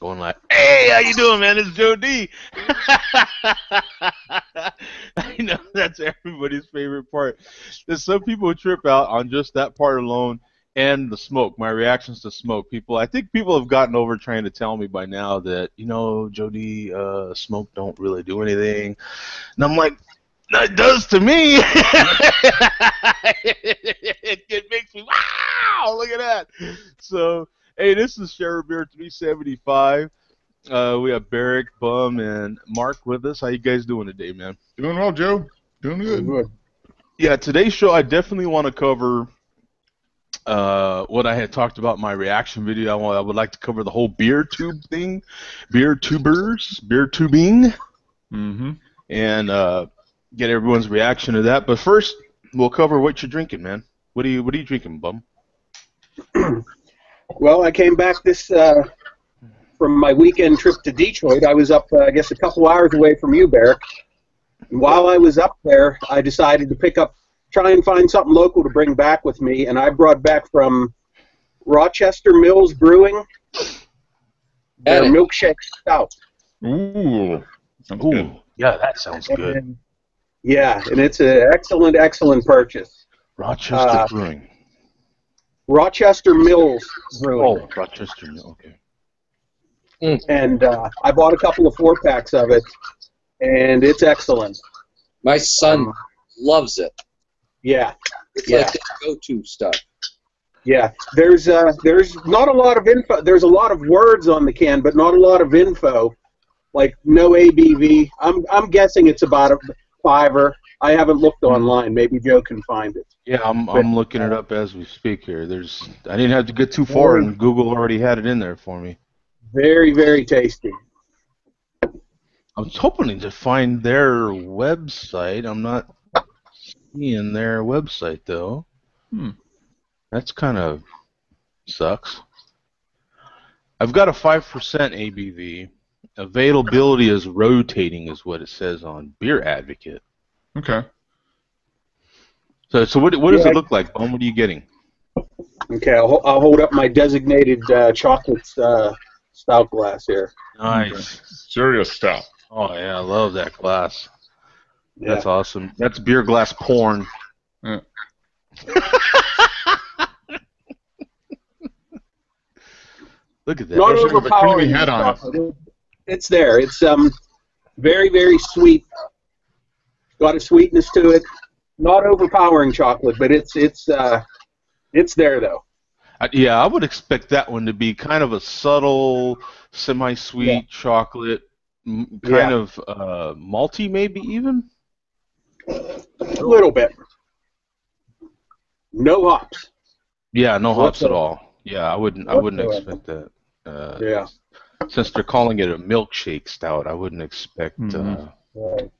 going like, "Hey, how you doing, man? It's Joe D." I know that's everybody's favorite part. There's some people trip out on just that part alone and the smoke. My reactions to smoke. People, I think people have gotten over trying to tell me by now that you know, Joe D, uh, smoke don't really do anything, and I'm like. That does to me. it, it makes me wow! Look at that. So, hey, this is Share Beer 375. Uh, we have Barak, Bum, and Mark with us. How you guys doing today, man? Doing well, Joe. Doing good. Yeah, today's show I definitely want to cover uh, what I had talked about in my reaction video. I, want, I would like to cover the whole beer tube thing, beer tubers, beer tubing, Mm-hmm. and uh, get everyone's reaction to that. But first, we'll cover what you're drinking, man. What are you What are you drinking, Bum? Well, I came back this uh, from my weekend trip to Detroit. I was up, uh, I guess, a couple hours away from you, Barak. And while I was up there, I decided to pick up, try and find something local to bring back with me, and I brought back from Rochester Mills Brewing their Got it. milkshake stout. Ooh. Sounds good. Ooh, yeah, that sounds good. And, yeah, and it's an excellent, excellent purchase. Rochester Uh, Brewing. Rochester Mills Brewing. Oh, Rochester. Okay. and uh, I bought a couple of four packs of it, and it's excellent. My son Um, loves it. Yeah, It's yeah. like his go-to stuff. yeah. There's uh, there's not a lot of info. There's a lot of words on the can, but not a lot of info. Like no ABV. I'm I'm guessing it's about a fiver. I haven't looked online. Maybe Joe can find it. Yeah, I'm I'm looking it up as we speak here. There's I didn't have to get too far, and Google already had it in there for me. Very very tasty. I was hoping to find their website. I'm not seeing their website though. Hmm. That's kind of sucks. I've got a five percent ABV. Availability is rotating, is what it says on Beer Advocate. Okay. So, so what, what does Yeah. it look like, Bum? What are you getting? Okay, I'll, I'll hold up my designated uh, chocolate uh, stout glass here. Nice. Serious stout. Oh yeah, I love that glass. Yeah. That's awesome. That's beer glass porn. Yeah. Look at that. not Especially overpowering. creamy head on it. It's there. It's um very very sweet. Got a sweetness to it. Not overpowering chocolate, but it's it's uh it's there though. I- yeah, I would expect that one to be kind of a subtle, semi-sweet Yeah. chocolate, m- kind Yeah. of uh, malty, maybe even. A little bit. No hops. Yeah, no hops at Whatsoever. all. Yeah, I wouldn't. I wouldn't Whatsoever. expect that. Uh, Yeah. Since they're calling it a milkshake stout, I wouldn't expect. Mhm. Uh, Right.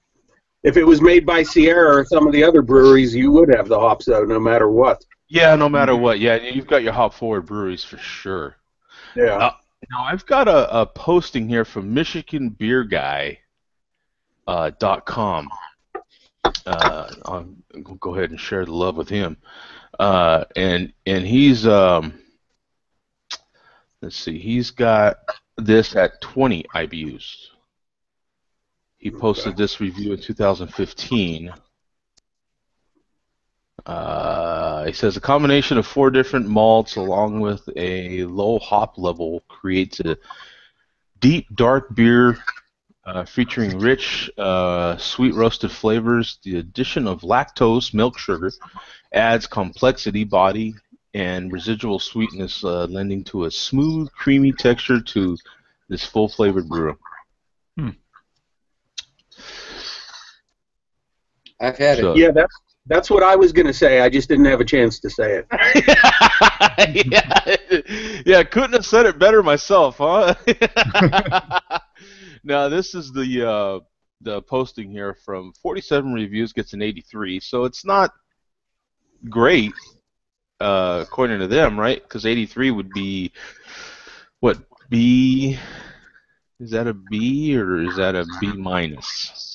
If it was made by Sierra or some of the other breweries, you would have the hops though, no matter what. yeah, no matter what. Yeah, you've got your hop forward breweries for sure. Yeah. Uh, Now I've got a, a posting here from Michigan Beer Guy uh, dot com. Uh, I'll go ahead and share the love with him. Uh, and and he's um, let's see, he's got this at 20 IBUs. He posted this review in 2015. Uh, he says a combination of four different malts along with a low hop level creates a deep dark beer uh, featuring rich uh, sweet roasted flavors. The addition of lactose milk sugar adds complexity, body, and residual sweetness, uh, lending to a smooth, creamy texture to this full flavored brew. I've had So- it. Yeah, that's that's what I was gonna say. I just didn't have a chance to say it. yeah, yeah, couldn't have said it better myself, huh? now this is the uh, the posting here from 47 reviews gets an 83, so it's not great uh, according to them, right? Because 83 would be what B? Is that a B or is that a B minus?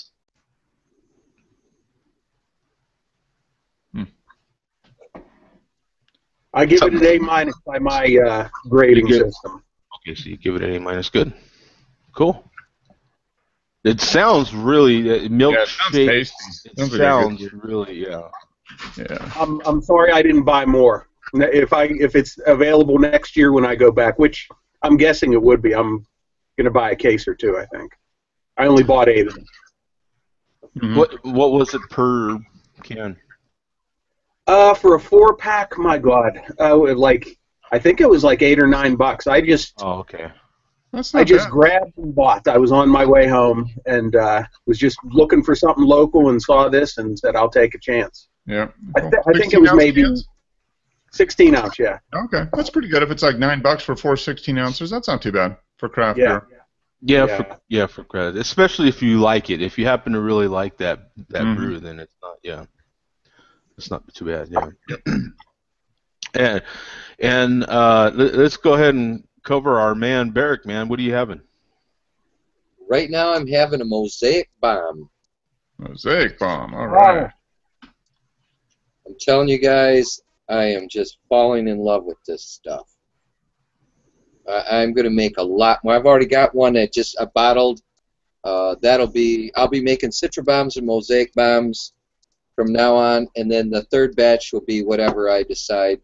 I give it an A minus by my uh, grading system. Okay, so you give it an A minus. Good. Cool. It sounds really uh, milk Yeah, it sounds tasty. It Sounds really sounds really yeah. Yeah. I'm, I'm sorry I didn't buy more. If I if it's available next year when I go back, which I'm guessing it would be, I'm gonna buy a case or two. I think. I only bought eight of them. Mhm. What what was it per can? Uh, for a four pack, my God, uh, like I think it was like eight or nine bucks. I just Oh, okay. That's not I just bad. grabbed and bought. I was on my way home and uh, was just looking for something local and saw this and said I'll take a chance. Yeah. I, th- I think it was maybe cans? 16 ounce. Yeah. Okay, that's pretty good. If it's like nine bucks for four 16 ounces, that's not too bad for craft Yeah. beer. Yeah, Yeah. for yeah for credit, especially if you like it. If you happen to really like that that Mhm. brew, then it's not yeah, it's not too bad. Yeah. and and uh, let, us go ahead and cover our man Barak. Man, what are you having? Right now, I'm having a mosaic bomb. Mosaic bomb. All right. I'm telling you guys, I am just falling in love with this stuff. I, I'm going to make a lot more. I've already got one that just I bottled. Uh, that'll be. I'll be making citra bombs and mosaic bombs from now on, and then the third batch will be whatever I decide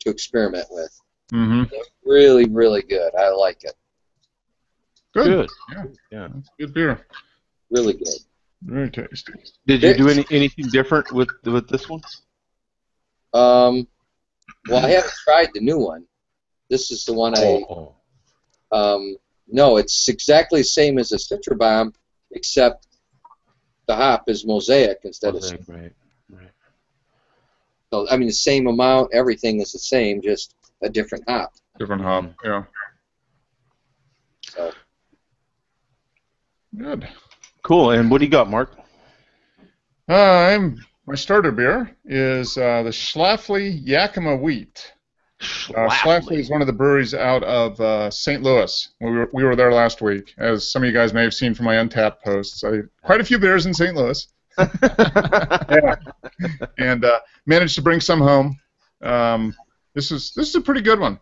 to experiment with. Mm-hmm. They're really, really good. I like it. Good. Good. Yeah. Yeah. That's good beer. Really good. Very tasty. Did you do any anything different with with this one? Um, well, I haven't tried the new one. This is the one I. Oh, Um, no, it's exactly the same as a Citra Bomb, except the hop is mosaic instead of. mosaic, right, right. So, I mean, the same amount, everything is the same, just a different hop. Different hop. Yeah. So, Good. Cool. And what do you got, Mark? Uh, I'm my starter beer is uh, the Schlafly Yakima Wheat. Uh, Schlafly is one of the breweries out of uh, St. Louis. We were, we were there last week. As some of you guys may have seen from my Untappd posts, I quite a few beers in St. Louis, Yeah. and uh, managed to bring some home. Um, this is this is a pretty good one.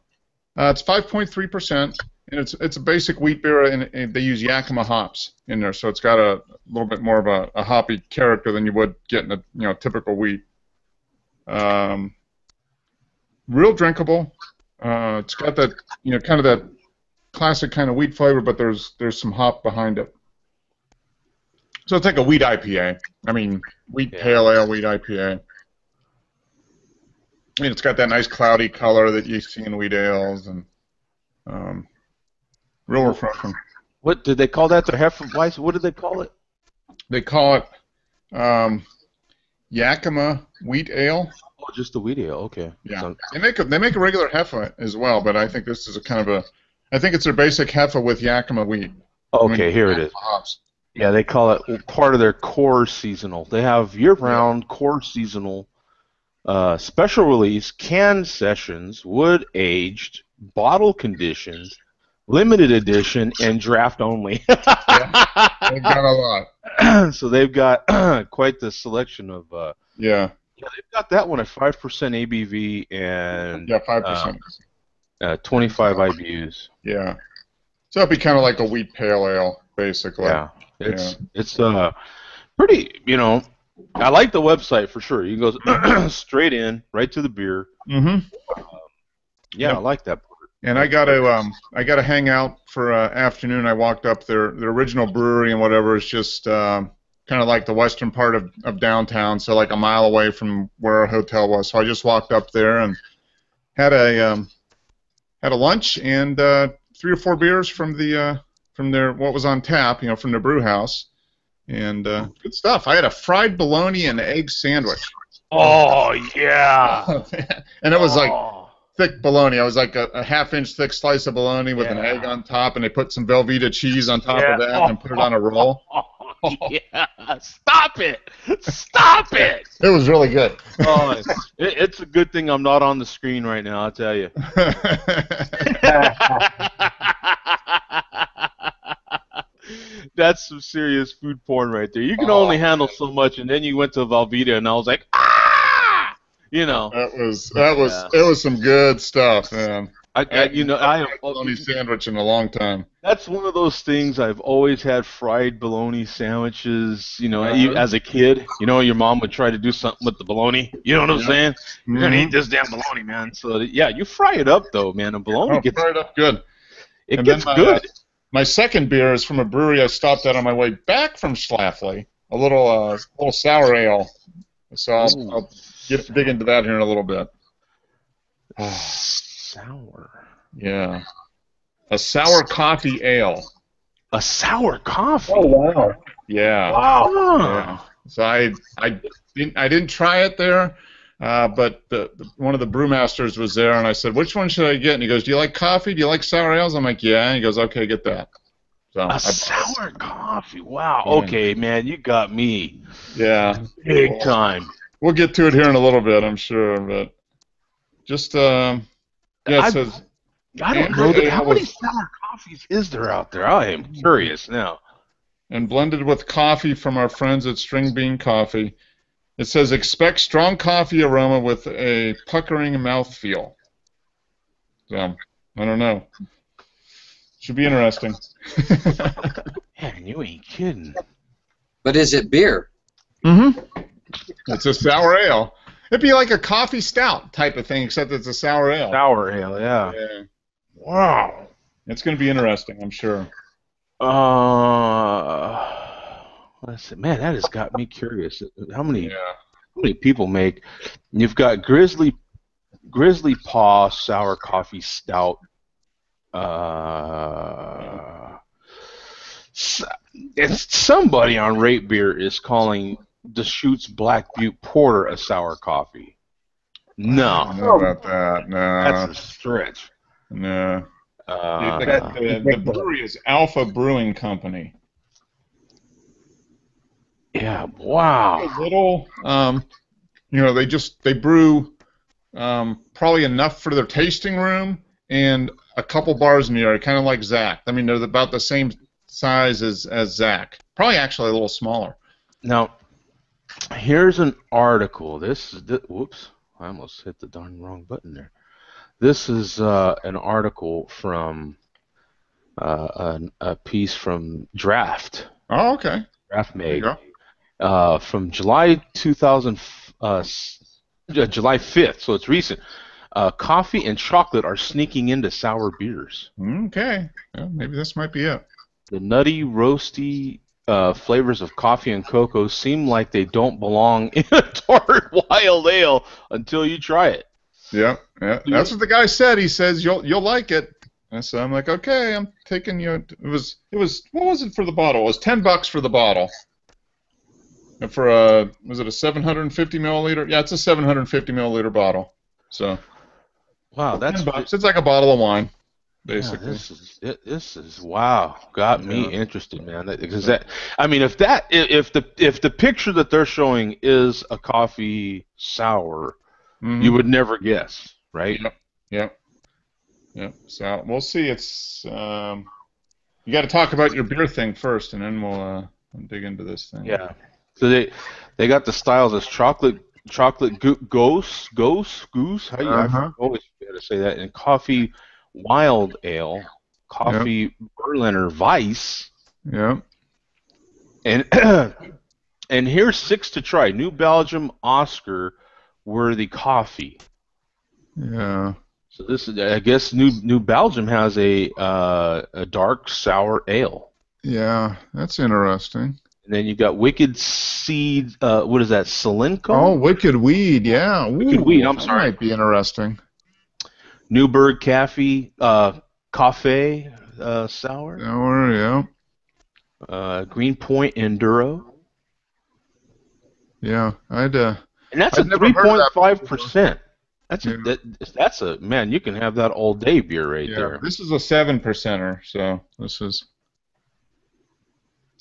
Uh, it's 5.3 percent, and it's it's a basic wheat beer, and, and they use Yakima hops in there, so it's got a little bit more of a, a hoppy character than you would get in a you know typical wheat. Um, real drinkable. Uh, it's got that you know kind of that classic kind of wheat flavor, but there's there's some hop behind it. So it's like a wheat IPA. I mean, wheat Yeah. pale ale, wheat IPA. I mean, it's got that nice cloudy color that you see in wheat ales, and um, real refreshing. What did they call that? The Hefeweizen? What did they call it? They call it um, Yakima wheat ale. Oh, just the wheat ale. Okay. Yeah. So- They make a they make a regular Hefe as well, but I think this is a kind of a I think it's their basic Hefe with Yakima wheat. okay, here it is. Hops. Yeah, they call it part of their core seasonal. They have year-round core seasonal, uh, special release, canned sessions, wood aged, bottle conditioned, limited edition, and draft only. They've got a lot. so they've got quite the selection of. Uh, Yeah. yeah, they've got that one at five percent ABV and Yeah, five percent. uh, 25 IBUs. Yeah. So it'd be kind of like a wheat pale ale, basically. Yeah, it's it's uh pretty. You know, I like the website for sure. You can go straight in, right to the beer. Mm-hmm. Yeah, Yep. I like that. And I got to um I got to hang out for uh, afternoon. I walked up their their original brewery and whatever is just um, kind of like the western part of, of downtown, so like a mile away from where our hotel was. So I just walked up there and had a um, had a lunch and uh, three or four beers from the uh, from their what was on tap, you know, from the brew house, and uh, good stuff. I had a fried bologna and egg sandwich, Oh yeah. and it was like. Thick bologna. It was like a, a half inch thick slice of bologna with an egg on top, and they put some Velveeta cheese on top Yeah. of that and put it on a roll. Oh, yeah. Stop it! Stop it! It was really good. Oh, it, it's a good thing I'm not on the screen right now. I'll tell you. That's some serious food porn right there. You can Oh. only handle so much, and then you went to Velveeta, and I was like, ah, you know. that was that was Yeah. it was some good stuff, man. I, I you know I have bologna sandwich in a long time. That's one of those things I've always had fried bologna sandwiches. You know, Uh-huh. as a kid, you know, your mom would try to do something with the bologna. You know what I'm Yeah. saying? You're gonna eat this damn bologna, man. So yeah, you fry it up though, man. And bologna Oh, gets fried up good. it and gets my, good. My second beer is from a brewery I stopped at on my way back from Schlafly. A little, uh, little sour ale. So I'll, Ooh. I'll dig into that here in a little bit. sour. Yeah, a sour coffee ale. A sour coffee. Oh wow! Yeah. wow. Yeah. So I I didn't I didn't try it there, uh, but the, the one of the brewmasters was there, and I said, "Which one should I get?" And he goes, "Do you like coffee? Do you like sour ales?" I'm like, "Yeah." And he goes, "Okay, get that." So A I- sour coffee. Wow. Yeah. Okay, man, you got me yeah, big time. We'll get to it here in a little bit, I'm sure, but just um, yeah, it I- says I don't Andrew know that, Ale how many was- sour coffees is there out there. I am curious now. and blended with coffee from our friends at String Bean Coffee. It says expect strong coffee aroma with a puckering mouthfeel. So I don't know. Should be interesting. Man, you ain't kidding. But is it beer? mm-hmm. It's a sour ale. It'd be like a coffee stout type of thing, except it's a sour ale. Sour ale, yeah. Yeah. Wow. It's going to be interesting, I'm sure. Uh, let's see. Man, that has got me curious. How many Yeah. how many people make? You've got Grizzly Grizzly Paw Sour Coffee Stout. Uh, it's somebody on Rate Beer is calling Deschutes Black Butte Porter a sour coffee. I No, don't know about that. No. that's a stretch. no. Uh, the, the, the brewery is Alpha Brewing Company. yeah, wow. a little. Um, you know, they just they brew um, probably enough for their tasting room and a couple bars in the area, kind of like Zach. I mean, they're about the same size as as Zach. Probably actually a little smaller. Now, here's an article. This is th- whoops, I almost hit the darn wrong button there. This is uh, an article from uh, an, a piece from Draft Oh, okay. Draft go. uh, from July 2000, uh, July 5th, so it's recent. Uh, coffee and chocolate are sneaking into sour beers. Okay. Yeah, maybe this might be it. The nutty, roasty uh, flavors of coffee and cocoa seem like they don't belong in a tart wild ale until you try it. Yeah, yeah. That's what the guy said. He says you'll you'll like it. And so I'm like, okay, I'm taking you. It was it was what was it for the bottle? It was ten bucks for the bottle. And for a was it a 750 milliliter? Yeah, it's a 750 milliliter bottle. So Wow, that's ten bucks. It's like a bottle of wine, yeah, this is it, this is wow. Got me interested, man. Because that, I mean, if that if the if the picture that they're showing is a coffee sour, Mhm. you would never guess, right? Yep. Yep. Yep. So we'll see. It's um, you got to talk about your beer thing first, and then we'll uh, dig into this thing. Yeah. So they they got the styles as chocolate chocolate go- ghost ghost goose. How you Uh-huh. Always forget to say that. And coffee wild ale, coffee Berliner Weiss, Yep. and and here's six to try. New Belgium Oscar worthy coffee. Yeah. So this is I guess New New Belgium has a uh, a dark sour ale. Yeah. That's interesting. And then you got Wicked Seed. Uh, what is that? Solenko. Oh, Wicked Weed, yeah. Wicked Ooh, Weed, I'm that sorry. might be interesting. Newburgh Cafe, uh, Cafe uh, Sour, Sour, yeah. uh, Greenpoint Enduro, Yeah, I'd, uh, and that's I've a three heard of that point five percent. That's a, that, that's a man. You can have that all day beer right yeah. there. This is a seven percenter, so this is.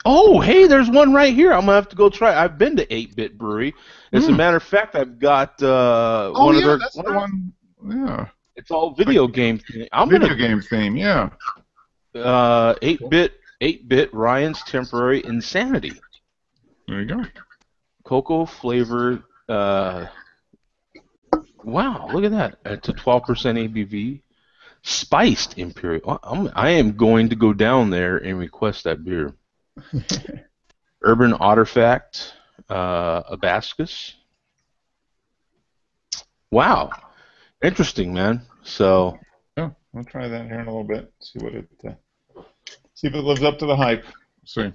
Oh, hey, there's one right here. I'm gonna have to go try. I've been to Eight Bit Brewery. As a Hmm. matter of fact, I've got uh, Oh one yeah, of their. that's the one. Yeah, It's all video game. Thing. I'm video gonna game theme. Yeah. uh, eight bit eight bit Ryan's Temporary Insanity. There you go. cocoa flavored. Uh, wow, look at that! It's a 12% ABV. spiced imperial. I'm, I am going to go down there and request that beer. Urban Artifact, uh, Abascus. Wow, interesting, man. So Oh, I'll try that here in a little bit. See what it. Uh, see if it lives up to the hype. see.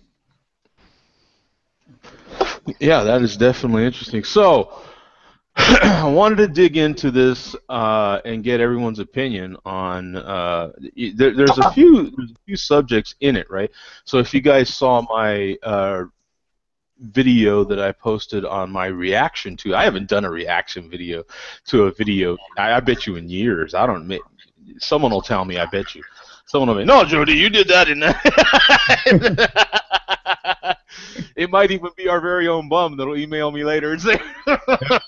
Yeah, that is definitely interesting. So, I wanted to dig into this uh, and get everyone's opinion on. Uh, there, there's a few there's a few subjects in it, right? So, if you guys saw my uh, video that I posted on my reaction to, I haven't done a reaction video to a video. I, I bet you in years. I don't. ma- Someone will tell me. I bet you. Someone will be. No, Joe D, you did that in that. it might even be our very own bum that'll email me later and say.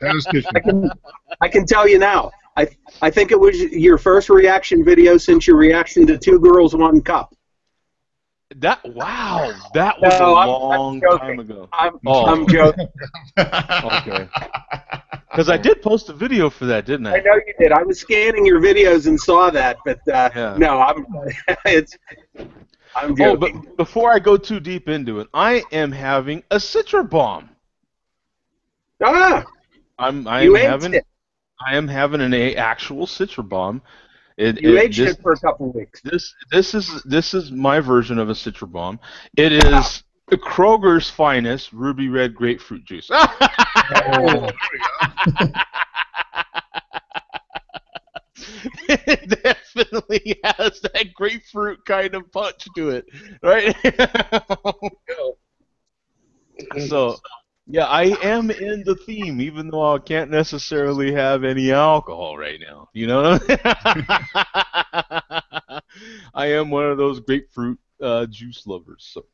That is good. I can, I can tell you now. I, I think it was your first reaction video since your reaction to Two Girls One Cup. That wow, that was No, a I'm- I'm long time ago. I'm, Oh. I'm joking. Okay. Because I did post a video for that, didn't I I? know you did. I was scanning your videos and saw that, but uh, Yeah. no, I'm. it's. I'm joking. Oh, but before I go too deep into it, I am having a Citra bomb. ah, I'm I am aged having it. I am having an a, actual Citra bomb. It, You it- aged this, it for a couple weeks. This this is this is my version of a Citra bomb. It is Kroger's finest ruby red grapefruit juice. Oh, it definitely has that grapefruit kind of punch to it, right? so, yeah, I am in the theme, even though I can't necessarily have any alcohol right now. You know I mean? I am one of those grapefruit uh, juice lovers. So,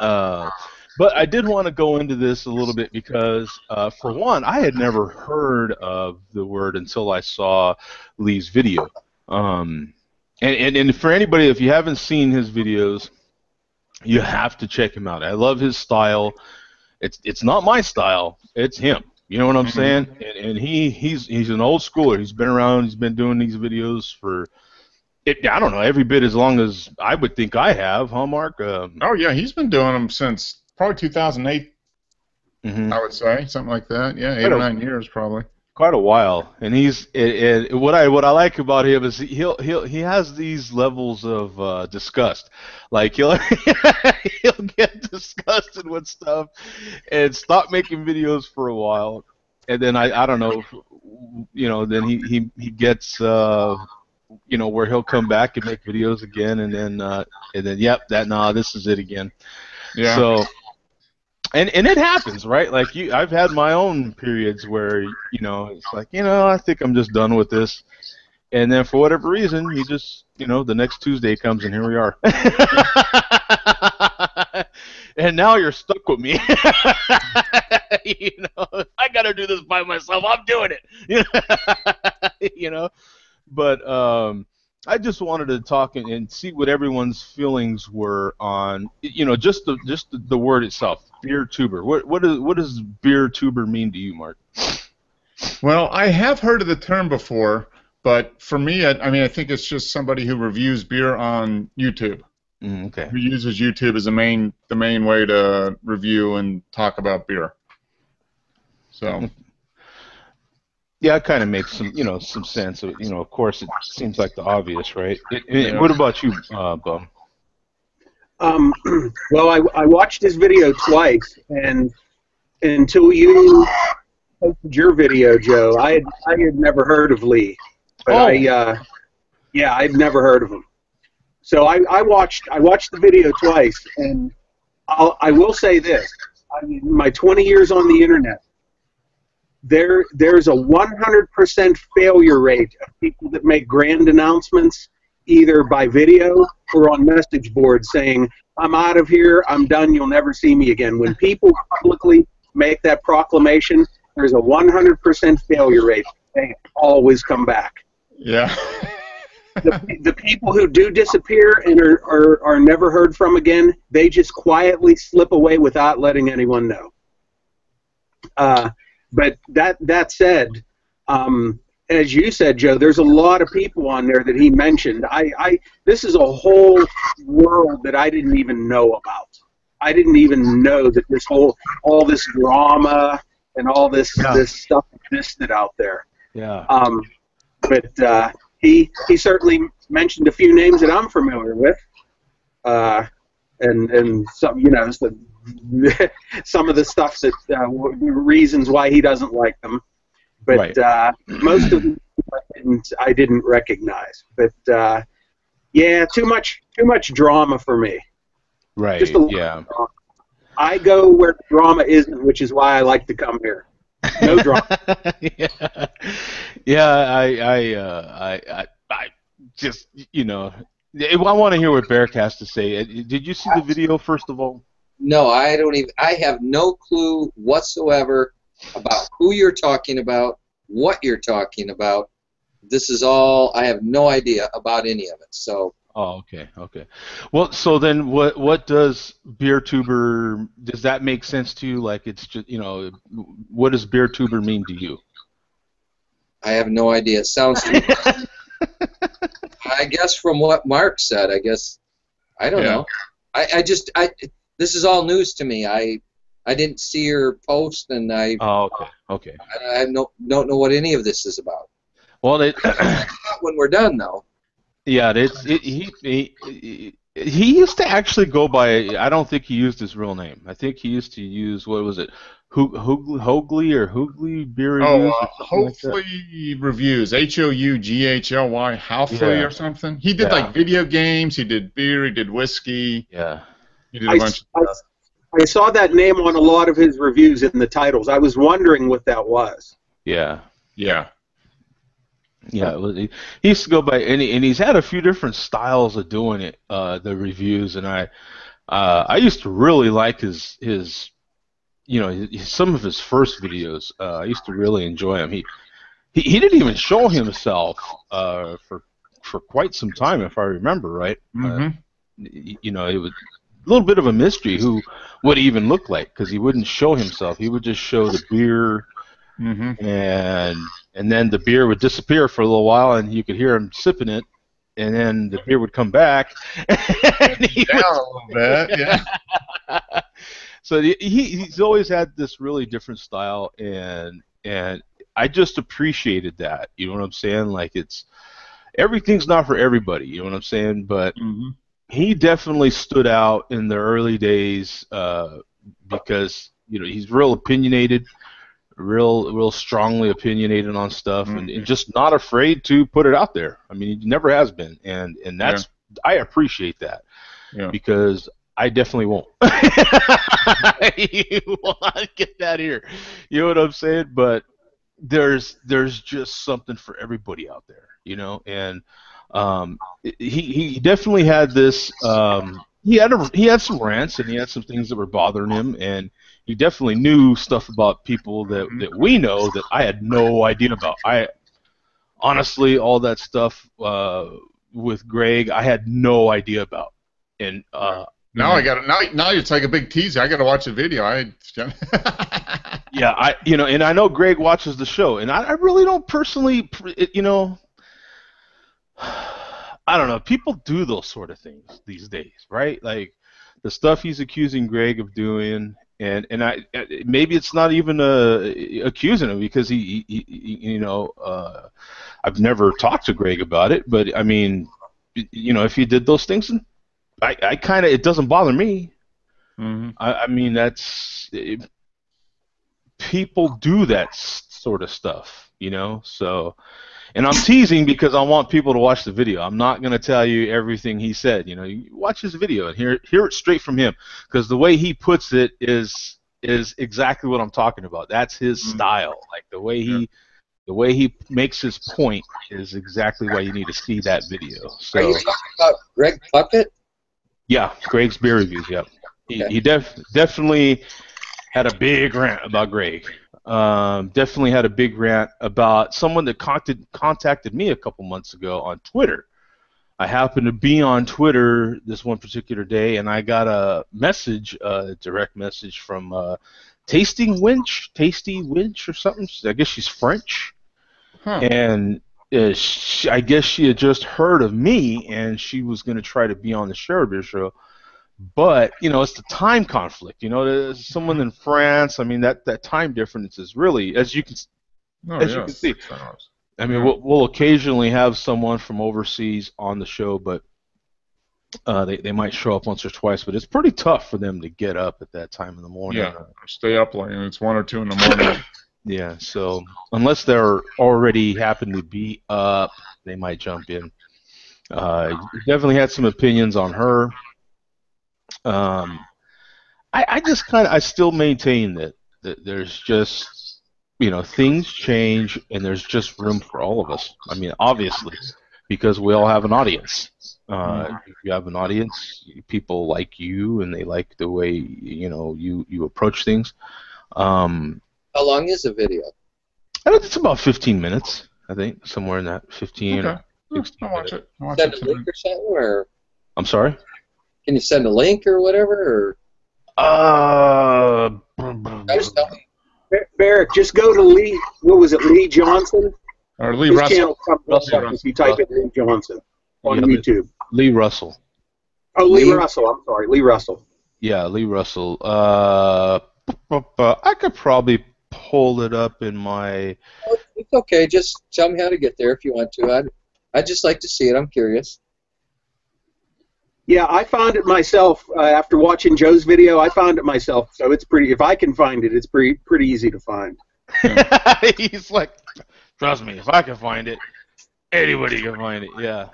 uh, but I did want to go into this a little bit because, uh, for one, I had never heard of the word until I saw Lee's video. Um, and, and, and for anybody, if you haven't seen his videos, you have to check him out. I love his style. It's it's not my style. It's him. You know what I'm Mhm. saying? And, and he he's he's an old schooler. He's been around. He's been doing these videos for it. I don't know every bit as long as I would think I have, huh, Mark? Um, oh yeah, he's been doing them since probably 2008. mhm. I would say something like that. Yeah, eight or nine years probably. Quite a while, and he's it, it, what I what I like about him is he'll he'll he has these levels of uh, disgust, like he'll he'll get disgusted with stuff and stop making videos for a while, and then I I don't know, you know, then he he he gets uh you know where he'll come back and make videos again, and then uh and then yep that nah this is it again. Yeah. So, and and it happens, right? Like you, I've had my own periods where you know it's like you know I think I'm just done with this, and then for whatever reason you just you know the next Tuesday comes and here we are, and now you're stuck with me. you know, I gotta do this by myself. I'm doing it. You know, but um. I just wanted to talk and, and see what everyone's feelings were on, you know, just the just the, the word itself, beer tuber. What what does what does beer tuber mean to you, Mark? Well, I have heard of the term before, but for me, I, I mean, I think it's just somebody who reviews beer on YouTube, Mm, okay. who uses YouTube as the main the main way to review and talk about beer. So Yeah, it kind of makes some you know some sense. Of, you know, of course, it seems like the obvious, right? It, it- Yeah. What about you, uh, Bum? Um, well, I, I watched his video twice, and until you posted your video, Joe, I had I had never heard of Lee, but Oh. I uh, yeah, I'd never heard of him. So I, I watched I watched the video twice, and I'll, I will say this: I mean, my 20 years on the internet, there there's a 100% failure rate of people that make grand announcements either by video or on message boards saying, I'm out of here, I'm done, you'll never see me again. When people publicly make that proclamation, there's a 100% failure rate. They always come back. yeah, The, the people who do disappear and are, are, are never heard from again, they just quietly slip away without letting anyone know. Uh, but that, that said, um, as you said, Joe, there's a lot of people on there that he mentioned. I, I this is a whole world that I didn't even know about. I didn't even know that this whole all this drama and all this Yeah. this stuff existed out there. Yeah. Um, but uh, he he certainly mentioned a few names that I'm familiar with, uh, and and some you know some, some of the stuff that uh, reasons why he doesn't like them. But Right. uh, most of them I didn't I didn't recognize. But uh, yeah, too much too much drama for me. Right. Just a lot Yeah. I go where drama isn't, which is why I like to come here. No drama. yeah, yeah. I, I, uh, I, I, I just, you know, I want to hear what Barak has to say. Uh, Did you see the video first of all? No, I don't even. I have no clue whatsoever about who you're talking about, what you're talking about. This is all. I have no idea about any of it. So Oh, okay, okay. Well, so then, what, what does beer tuber? Does that make sense to you? Like, it's just, you know, what does beer tuber mean to you? I have no idea. It sounds. I guess from what Mark said, I guess I don't Yeah. know. I, I just I this is all news to me. I I didn't see your post, and I Oh, okay, okay. I, I no, don't know what any of this is about. Well, it, When we're done, though, Yeah, it's it, he, he he he used to actually go by. I don't think he used his real name. I think he used to use what was it, Hoog- Hoogly, Hoogly or Hoogly beer Oh, reviews uh, or something like reviews. H O U G H L Y, Hopefully Yeah. or something. He did Yeah. like video games. He did beer. He did whiskey. Yeah, He did a I, bunch I, of stuff. I saw that name on a lot of his reviews in the titles. I was wondering what that was. yeah, Yeah. yeah. it was- He, he used to go by and, he, and he's had a few different styles of doing it. Uh, the reviews and I, uh, I used to really like his his, you know, his, some of his first videos. Uh, I used to really enjoy him. He he, he didn't even show himself uh, for for quite some time, if I remember right. hmm y- you know, it was a little bit of a mystery who what he even looked like because he wouldn't show himself. He would just show the beer, hmm and and then the beer would disappear for a little while, and you could hear him sipping it, and then the beer would come back. and he Down a little bit. Yeah. so he, he he's always had this really different style, and and I just appreciated that. You know what I'm saying? Like it's everything's not for everybody. You know what I'm saying? But hmm he definitely stood out in the early days uh, because you know he's real opinionated, real real strongly opinionated on stuff, and, and just not afraid to put it out there. I mean, he never has been, and and that's I appreciate that Yeah. because I definitely won't. you will not get that here. You know what I'm saying? But there's there's just something for everybody out there, you know. And um, he he definitely had this. Um, he had a, he had some rants and he had some things that were bothering him, and he definitely knew stuff about people that that we know that I had no idea about. I honestly all that stuff uh, with Greg, I had no idea about, and uh, Now I got now. Now it's like a big teaser. I got to watch the video. I. Yeah, I you know, and I know Greg watches the show, and I, I really don't personally, you know, I don't know. People do those sort of things these days, right? Like the stuff he's accusing Greg of doing, and and I uh, maybe it's not even uh, accusing him because he, he, he you know, uh, I've never talked to Greg about it, but I mean, you know, if he did those things, I I kind of it doesn't bother me. hmm I, I mean, that's it, people do that sort of stuff, you know. So, and I'm teasing because I want people to watch the video. I'm not going to tell you everything he said. You know, you watch his video and hear hear it straight from him because the way he puts it is is exactly what I'm talking about. That's his Mhm. style. Like the way he. The way he makes his point is exactly why you need to see that video. are So you talking about Greg Puckett? yeah, Greg's beer reviews. Yep. He, he def, definitely had a big rant about Greg. Um, definitely had a big rant about someone that contacted contacted me a couple months ago on Twitter. I happened to be on Twitter this one particular day, and I got a message, a direct message from uh, Tasting Winch, Tasty Winch or something. I guess she's French. Huh. and uh, she, I guess she had just heard of me, and she was going to try to be on the Share show. But you know, it's the time conflict. You know, there's someone in France. I mean, that that time difference is really, as you can, Oh, as you can see. I mean, we'll, we'll occasionally have someone from overseas on the show, but uh, they they might show up once or twice. But it's pretty tough for them to get up at that time in the morning. Yeah, stay up late, and it's one or two in the morning. Yeah, so unless they're already happen to be up, they might jump in. Uh, definitely had some opinions on her. Um, I, I just kind of, I still maintain that, that there's just, you know, things change and there's just room for all of us. I mean, obviously, because we all have an audience. Uh, if you have an audience, people like you and they like the way, you know, you, you approach things. Um, How long is the video? I think it's about 15 minutes, I think, somewhere in that 15 Okay. or Hmm, 16 I'll watch minutes. it. I'll watch Send it a link or something, or I'm sorry? Can you send a link or whatever? Uh, Or just tell me. Bar- Barak, just go to Lee. What was it, Lee Johnson? Or Lee His Russell. channel comes Russell. up if you type in Lee Johnson on Yeah, YouTube. Lee Russell. Oh, Lee, Lee- Russell. I'm sorry, Lee Russell. Yeah, Lee Russell. Uh, I could probably pull it up in my. It's okay. Just tell me how to get there if you want to. I'd, I'd just like to see it. I'm curious. Yeah, I found it myself uh, after watching Joe's video. I found it myself, so it's pretty. If I can find it, it's pretty pretty easy to find. He's like, trust me, if I can find it, anybody can find it. Yeah.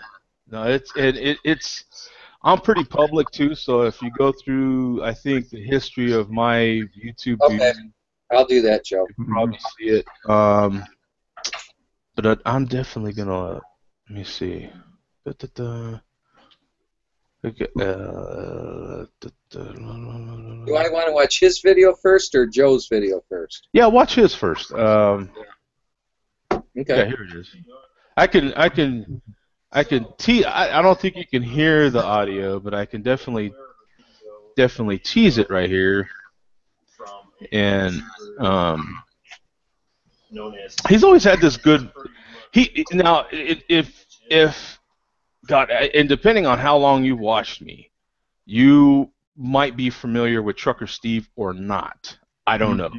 No, it's it, it it's. I'm pretty public too, so if you go through, I think the history of my YouTube Okay. views, I'll do that, Joe. you can probably see it. Um, but I, I'm definitely gonna. Let me see. Da-da-da. Okay, uh. Do I want to watch his video first or Joe's video first? Yeah, watch his first. Um, yeah, here it is. I can, I can, I can te- I, I don't think you can hear the audio, but I can definitely, definitely tease it right here. And um, he's always had this good. He now if if God and depending on how long you've watched me, you might be familiar with Trucker Steve or not. I don't know.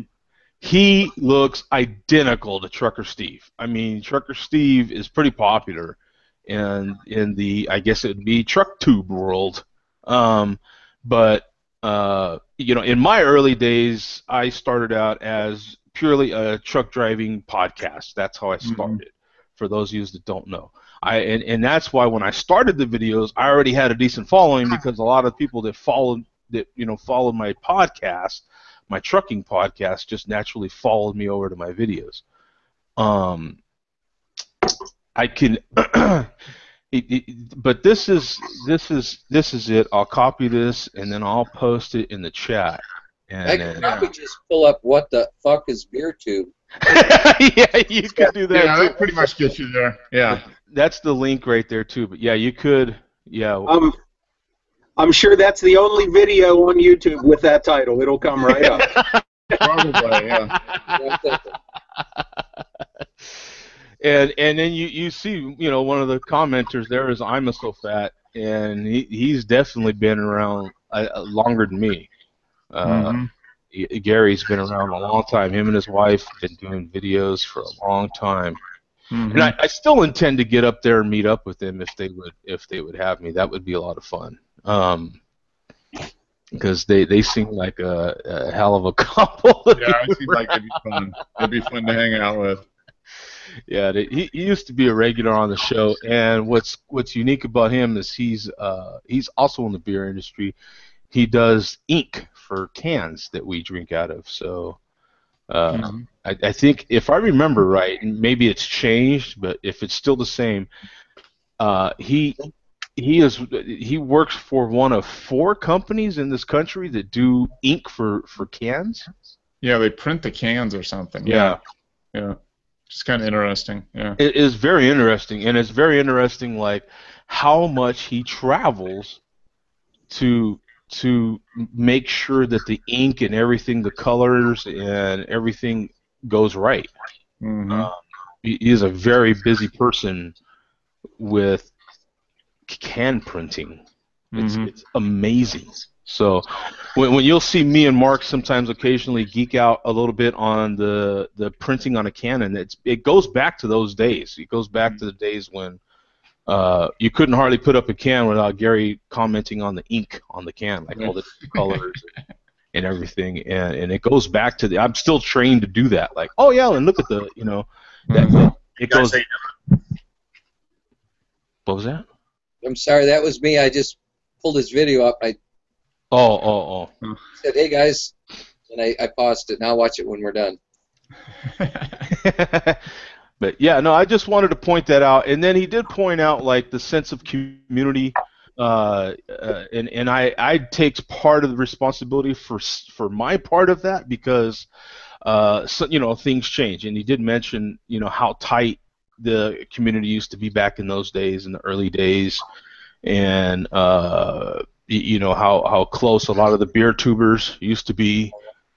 He looks identical to Trucker Steve. I mean, Trucker Steve is pretty popular in in the I guess it would be truck tube world. Um, but uh, you know, in my early days, I started out as purely a truck driving podcast. That's how I Mhm. started. For those of you that don't know, I and, and that's why when I started the videos, I already had a decent following because a lot of people that followed that you know followed my podcast, my trucking podcast, just naturally followed me over to my videos. Um, I can. it, it, but this is this is this is it. I'll copy this and then I'll post it in the chat. And I then, could probably just pull up what the fuck is beer tube. yeah, you could do that. Yeah, too. that pretty much gets you there. Yeah. That's the link right there too. But yeah, you could. Yeah. Um, I'm sure that's the only video on YouTube with that title. It'll come right up. Probably, yeah. And and then you you see you know one of the commenters there is I'm a so fat and he he's definitely been around uh, uh, longer than me. Uh, Mhm. Gary's been around a long time. Him and his wife have been doing videos for a long time, Mhm. and I, I still intend to get up there and meet up with them if they would if they would have me. That would be a lot of fun. Um, because they, they seem like a, a hell of a couple. yeah, it seems like it'd be fun. It'd be fun to hang out with. Yeah, they, he, he used to be a regular on the show, and what's what's unique about him is he's uh, he's also in the beer industry. He does ink for cans that we drink out of. So uh, Mhm. I, I think if I remember right, maybe it's changed, but if it's still the same, uh, he he is he works for one of four companies in this country that do ink for for cans. Yeah, they print the cans or something. Yeah. Yeah. Yeah. Just kind of interesting. Yeah. It is very interesting, and it's very interesting, like how much he travels to to make sure that the ink and everything, the colors and everything goes right. Mhm. he he is a very busy person with can printing. It's, Mhm. it's amazing. So when, when you'll see me and Mark sometimes occasionally geek out a little bit on the, the printing on a Canon, it's it goes back to those days. It goes back to the days when uh, you couldn't hardly put up a can without Gary commenting on the ink on the can, like all the colors and everything. And, and it goes back to the. I'm still trained to do that. Like, oh yeah, and look at the, you know, that, Mhm. it goes. What was that? I'm sorry, that was me. I just pulled this video up. I Oh, oh, oh. said, "Hey guys," and I, I paused it. Now watch it when we're done. but yeah, no, I just wanted to point that out. And then he did point out like the sense of community, uh, uh, and and I I takes part of the responsibility for for my part of that because, uh, so, you know, things change. And he did mention you know how tight the community used to be back in those days in the early days, and uh, you know how how close a lot of the beer tubers used to be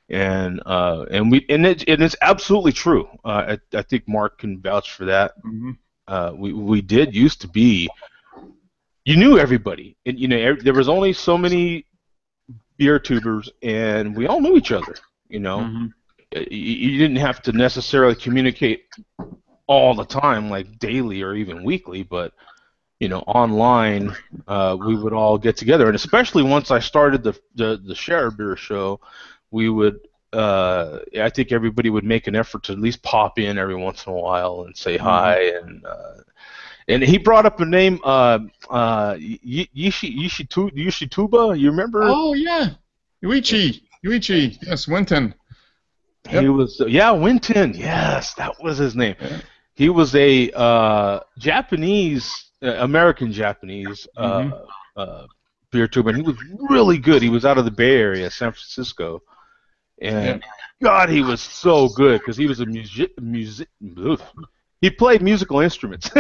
and uh, and we and it and it's absolutely true. Uh, I, I think Mark can vouch for that. Mhm. Uh, we we did used to be. You knew everybody, and you know there was only so many beer tubers, and we all knew each other. You know, Mhm. Y- y- you didn't have to necessarily communicate all the time, like daily or even weekly, but you know, online, uh, we would all get together, and especially once I started the the, the Share Beer show, we would. Uh, I think everybody would make an effort to at least pop in every once in a while and say hi, and uh, and he brought up a name, uh, uh, Yishi Yishitu Yishituba. You remember? Oh yeah, Yuichi, Yuichi, yes, Winton. Yep. He was yeah, Winton. Yes, that was his name. Yeah. He was a uh, Japanese, uh, American Japanese uh, Mhm. uh, beer tuber, and he was really good. He was out of the Bay Area, San Francisco, and God, he was so good because he was a music music. He played musical instruments.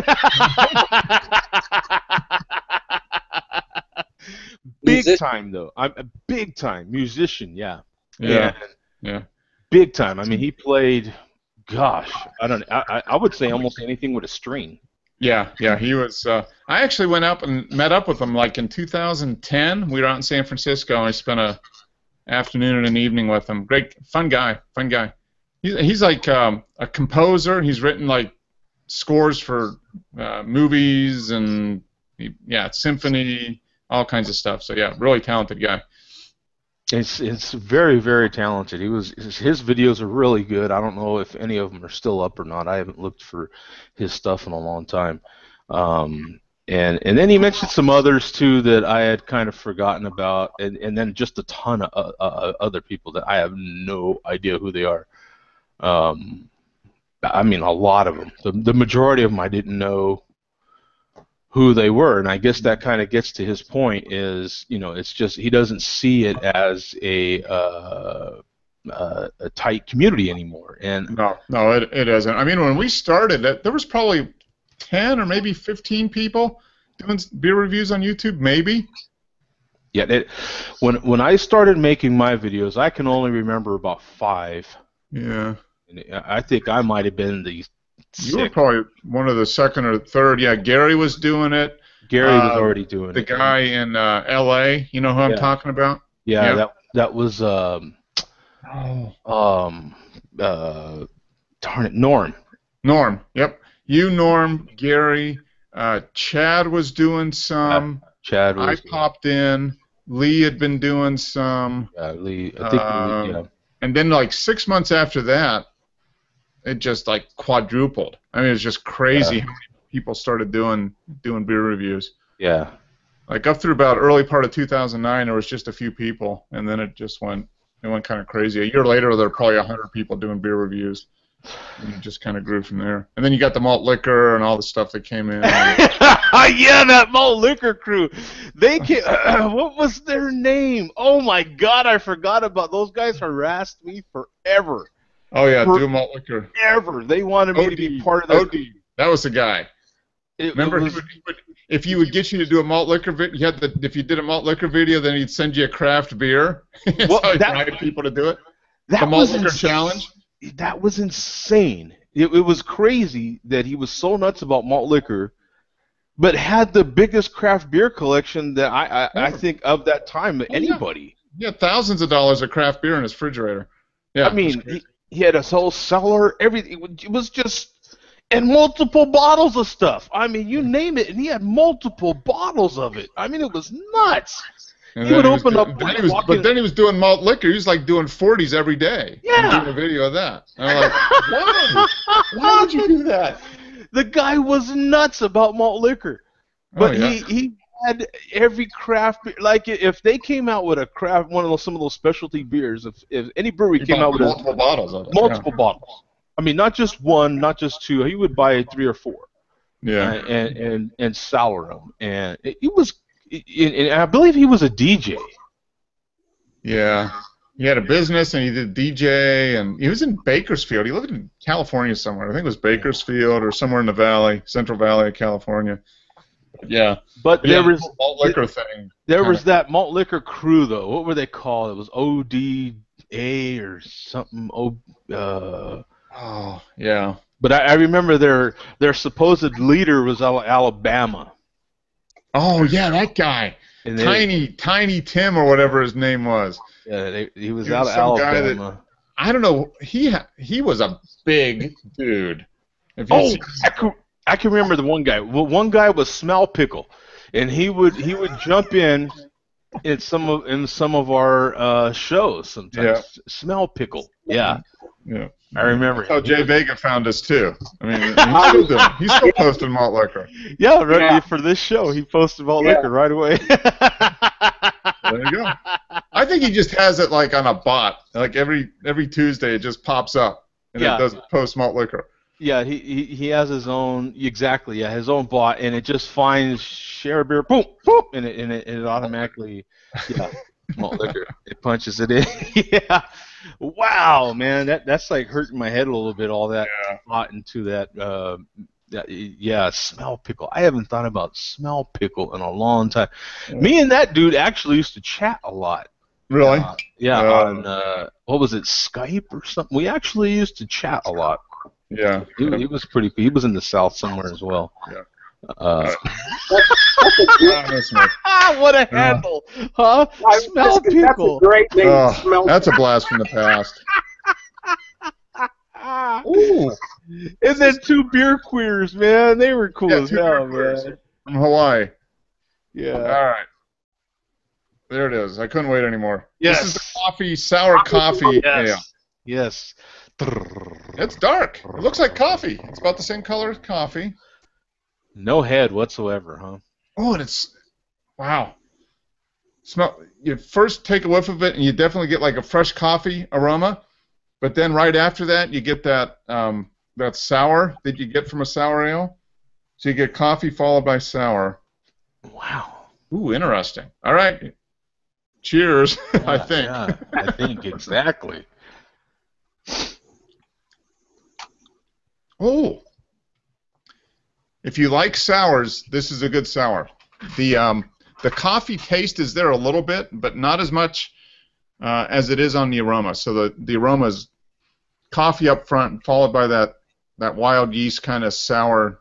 big Music- time though. I'm a big time musician. Yeah. Yeah, yeah. big time. I mean, he played. Gosh, I don't. I, I- I would say almost anything with a string. Yeah, yeah, he was. Uh, I actually went up and met up with him like in 2010. We were out in San Francisco, and I spent a afternoon and an evening with him. Great, fun guy, fun guy. He's he's like um, a composer. He's written like scores for uh, movies and yeah, symphony, all kinds of stuff. So yeah, really talented guy. It's it's very very talented. He was his, his videos are really good. I don't know if any of them are still up or not. I haven't looked for his stuff in a long time. Um, and and then he mentioned some others too that I had kind of forgotten about, and and then just a ton of uh, uh, other people that I have no idea who they are. Um, I mean, a lot of them. The the majority of them I didn't know who they were, and I guess that kind of gets to his point. Is you know, it's just he doesn't see it as a uh, uh, a tight community anymore, and No, no, it, it isn't. I mean, when we started it, there was probably 10 or maybe 15 people doing beer reviews on YouTube, maybe. Yeah, it, when when I started making my videos, I can only remember about five. Yeah. And I think I might have been the You were probably one of the second or third. Yeah, Gary was doing it. Gary was uh, already doing The it. The guy in uh, L.A. You know who I'm talking about? Yeah, yeah. that that was um Oh. um uh darn it, Norm. Norm. Yep. You, Norm, Gary, uh, Chad was doing some. Chad I popped in. Lee had been doing some. yeah, Lee, I think Um, Lee, yeah. and then like six months after that, it just like quadrupled. I mean, it's just crazy Yeah. how many people started doing doing beer reviews. yeah. Like up through about early part of 2009, there was just a few people, and then it just went it went kind of crazy. A year later, there were probably hundred people doing beer reviews, and it just kind of grew from there. And then you got the malt liquor and all the stuff that came in. yeah, that malt liquor crew. They came, what was their name? Oh my god, I forgot about those guys. Harassed me forever, oh yeah, For- do malt liquor. ever. They wanted me to be part of their. OD. That was the guy. It- it Remember, he would, he would, if you would get you to do a malt liquor video, you had the, if you did a malt liquor video, then he'd send you a craft beer. Well, how he that- wanted people to do it. that the malt was liquor ins- challenge. That was insane. It, it was crazy that he was so nuts about malt liquor, but had the biggest craft beer collection that I I, I think of that time. Oh, yeah. Anybody. He had thousands of dollars of craft beer in his refrigerator. Yeah, I mean, he, he had a whole cellar. Everything it was just and multiple bottles of stuff. I mean, you name it, and he had multiple bottles of it. I mean, it was nuts. And he would open up, then was- but then he was doing malt liquor. He was like doing 40s every day. Yeah. And doing a video of that. And I'm like, why? Why would you do that? The guy was nuts about malt liquor, Oh, but yeah. he he had every craft beer. Like if they came out with a craft one of those some of those specialty beers, if if any brewery He came out with a, multiple bottles of it. multiple bottles. I mean, not just one, not just two. He would buy three or four. Yeah. uh, and and and sour them. And it, it was, and I believe he was a DJ. Yeah. He had a business and he did DJ and he was in Bakersfield. He lived in California somewhere. I think it was Bakersfield or somewhere in the valley, Central Valley of California. Yeah. But there was malt liquor thing. there was kinda- that malt liquor crew though. What were they called? It was ODA or something. O. Uh, Oh, yeah. but I, I remember their their supposed leader was Al- Alabama. Oh, yeah, that guy. They, Tiny, Tiny Tim or whatever his name was. Yeah, they, he was He out was of guy that- Alabama. I don't know. He he was a big dude. Oh, I can, I can remember the one guy. Well, one guy was Smell Pickle, and he would he would jump in in some of in some of our uh, shows sometimes. Yeah. Smell Pickle. Yeah, yeah. I remember. That's how Jay Vega found us too. I mean, he's still, doing, he's still posting malt liquor. Yeah, right Yeah. for this show, he posted Malt Yeah. Liquor right away. There you go. I think he just has it like on a bot. Like every every Tuesday, it just pops up and Yeah. it doesn't post malt liquor. Yeah, he, he he has his own exactly. Yeah, his own bot, and it just finds share a beer, boom, boom, and it and it, and it automatically, yeah, malt liquor. It punches it in. yeah. Wow, man, that that's like hurting my head a little bit. All that Yeah. thought into that. Uh, yeah, smell pickle. I haven't thought about smell pickle in a long time. Me and that dude actually used to chat a lot. Really? Uh, yeah, Uh, on uh, what was it, Skype or something? We actually used to chat a lot. Yeah. He, he was pretty. He was in the South somewhere as well. Yeah. Uh, Ah, that's what a handle, huh? I- Smell that's, that's a great name. Oh, Smell that's a blast from the past. Ooh, And then two beer queers, man. They were cool Yeah, as hell, beer queers. man. from Hawaii. Yeah. All right. There it is. I couldn't wait anymore. Yes. This is the coffee, sour coffee ale. Yes. Yes. It's dark. It looks like coffee. It's about the same color as coffee. No head whatsoever, huh? Oh, and it's wow. Smell. You first take a whiff of it, and you definitely get like a fresh coffee aroma. But then right after that, you get that um, that sour that you get from a sour ale. So you get coffee followed by sour. Wow. Ooh, interesting. All right. Cheers. I think. Yeah, I think exactly. Oh. If you like sours, this is a good sour. The um, the coffee taste is there a little bit, but not as much uh, as it is on the aroma. So the the aroma is coffee up front, followed by that that wild yeast kind of sour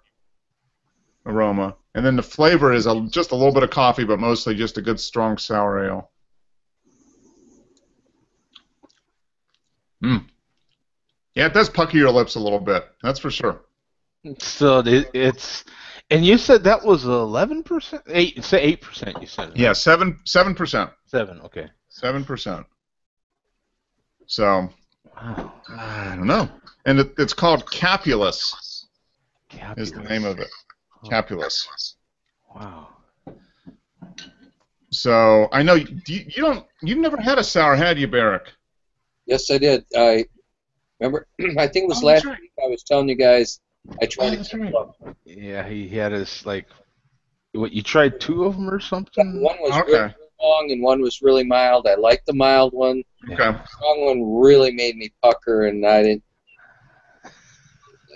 aroma, and then the flavor is a, just a little bit of coffee, but mostly just a good strong sour ale. Mm. Yeah, it does pucker your lips a little bit. That's for sure. So it's, and you said that was eleven percent, eight, say eight percent. You said Yeah, seven seven percent. seven. Okay. Seven percent. So Wow. I don't know. And it, it's called Capulus Capulus is the name of it. Capulus. Wow. So I know you, you you don't you've never had a sour, had you, Barak? Yes, I did. I remember. I think it was Oh, last right. week. I was telling you guys. I Oh, tried that's to right. Yeah, he, he had his like, what you tried two of them or something? One was Okay. really strong and one was really mild. I liked the mild one. Okay. The strong one really made me pucker, and I didn't.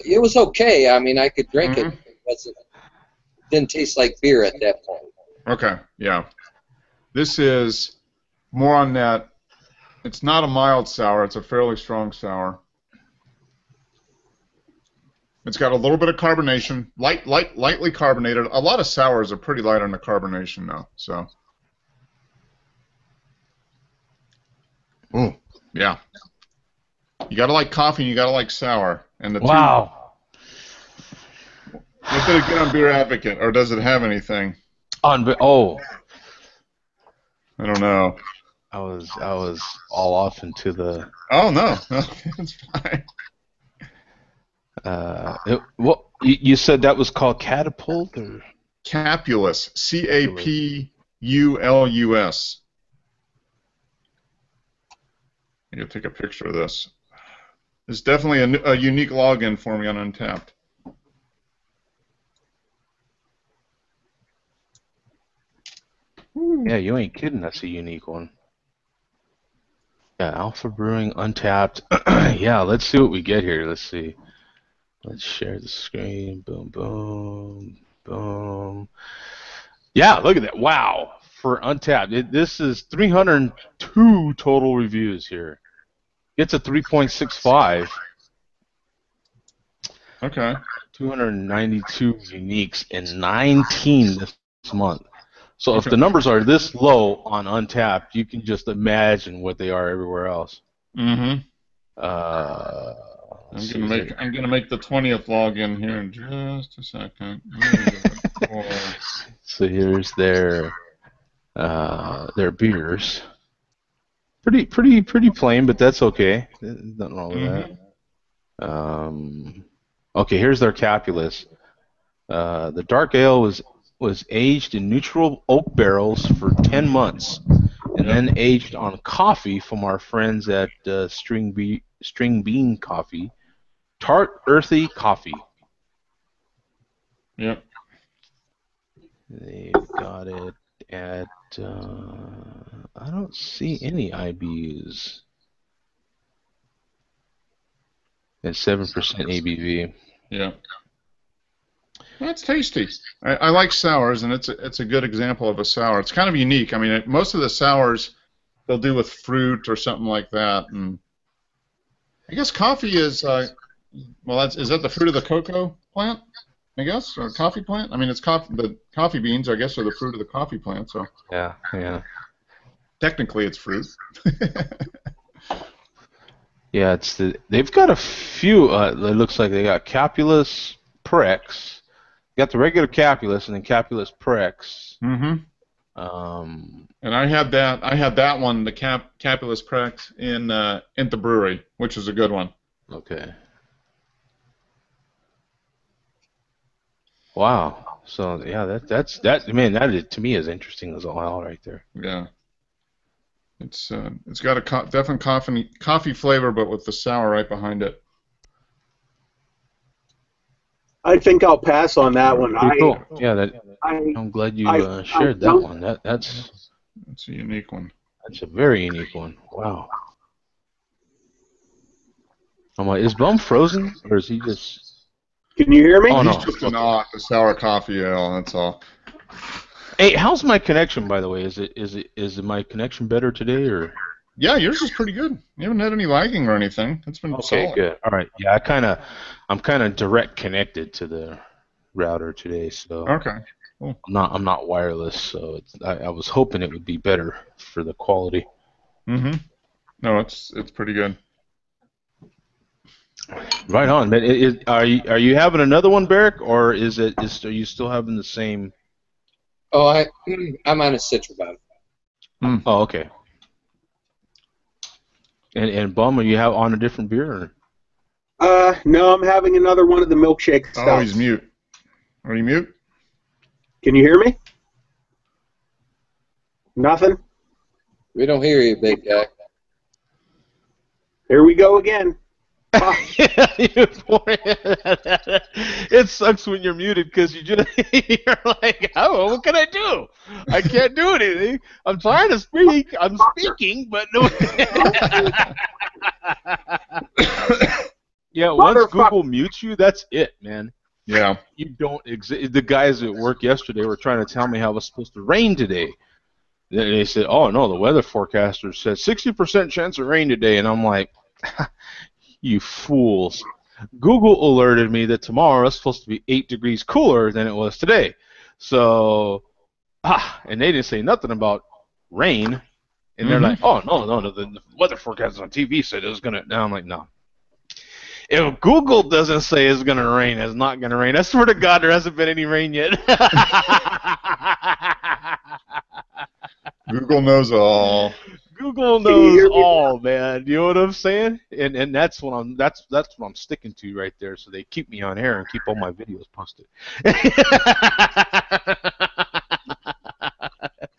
It was okay. I mean, I could drink Mhm. it. It wasn't. Didn't taste like beer at that point. Okay. Yeah. This is more on that. It's not a mild sour. It's a fairly strong sour. It's got a little bit of carbonation, light, light, lightly carbonated. A lot of sours are pretty light on the carbonation now. So, Ooh, yeah. You gotta like coffee, and you gotta like sour, and the two. Wow. What did it get on Beer Advocate, or does it have anything? On oh, I don't know. I was I was all off into the Oh no, no, it's fine. Uh. It, what you, you said that was called catapult or Capulus, C A P U L U S. I'm gonna take a picture of this. It's definitely a, n- a unique login for me on Untappd. yeah, you ain't kidding. That's a unique one. Yeah, Alpha Brewing Untappd. yeah, let's see what we get here. Let's see. Let's share the screen. Boom, boom, boom. Yeah, look at that. Wow. For Untappd, it, this is 302 total reviews here. It's a 3.65. Okay. 292 uniques and 19 this month. So if the numbers are this low on Untappd, you can just imagine what they are everywhere else. Mm-hmm. Uh, I'm gonna make here. I'm gonna make the twentieth login here in just a second. There we go. Cool. So here's their uh, their beers. Pretty pretty pretty plain, but that's okay. Nothing wrong with that. Um, okay, here's their Capulus. Uh, the dark ale was was aged in neutral oak barrels for 10 months, and then aged on coffee from our friends at uh, String Be- String Bean Coffee. Tart, earthy coffee. Yep. They've got it at. Uh, I don't see any IBUs. And seven percent ABV. Yeah. That's tasty. I, I like sours, and it's a, it's a good example of a sour. It's kind of unique. I mean, it, most of the sours they'll do with fruit or something like that, and I guess coffee is uh, well, that's is that the fruit of the cocoa plant? I guess or coffee plant. I mean, it's coffee. The coffee beans, I guess, are the fruit of the coffee plant. So Yeah, yeah, technically, it's fruit. yeah. It's the they've got a few. Uh, it looks like they got Capulus Prex. Got the regular Capulus and then Capulus Prex. mm-hmm. Um, And I had that. I had that one, the Cap Capulus Prex, in uh, in the brewery, which is a good one. okay. Wow. So yeah, that that's that. man, mean, that is, to me is interesting as all hell right there. Yeah. It's uh, it's got a co- definite coffee coffee flavor, but with the sour right behind it. I think I'll pass on that one. Pretty I, cool. Yeah, that. I, I'm glad you I- uh, shared I that one. That that's It's a unique one. that's a very unique one. Wow. I'm like, is Bum frozen or is he just? Can you hear me? Oh, no. He's just not a sour coffee ale. That's all. Hey, how's my connection by the way? Is it is it is my connection better today or? Yeah, yours is pretty good. You haven't had any lagging or anything. It's been Okay, solid. good. All right. Yeah, I kind of, I'm kind of direct connected to the router today, so Okay. I'm not I'm not wireless, so it's, I, I was hoping it would be better for the quality. Mm-hmm. No, it's it's pretty good. Right on, man. It, it, are you are you having another one, Barak, or is it is are you still having the same? Oh, I, I'm on a Citrobot. Oh, okay. And and bum, are you have on a different beer? Or? Uh, no, I'm having another one of the milkshake stuff. Oh, he's mute. Are you mute? Can you hear me? Nothing. We don't hear you, big guy. Here we go again. it sucks when you're muted because you just you're like, oh, what can I do? I can't do anything. I'm trying to speak. I'm speaking, but no. yeah, once Google mutes you, that's it, man. Yeah. You don't exist. The guys at work yesterday were trying to tell me how it was supposed to rain today. Then They said, "Oh no, the weather forecaster said 60% chance of rain today," and I'm like, "You fools!" Google alerted me that tomorrow is supposed to be eight degrees cooler than it was today. So, ah, and they didn't say nothing about rain. And they're Mhm. like, oh no, no, no, the, the weather forecast on TV said it was gonna. Now I'm like, no. If Google doesn't say it's gonna rain, it's not gonna rain. I swear to God, there hasn't been any rain yet. Google knows all. Google Can you hear knows me? all, man. You know what I'm saying? And and that's what I'm that's that's what I'm sticking to right there. So they keep me on air and keep all my videos posted.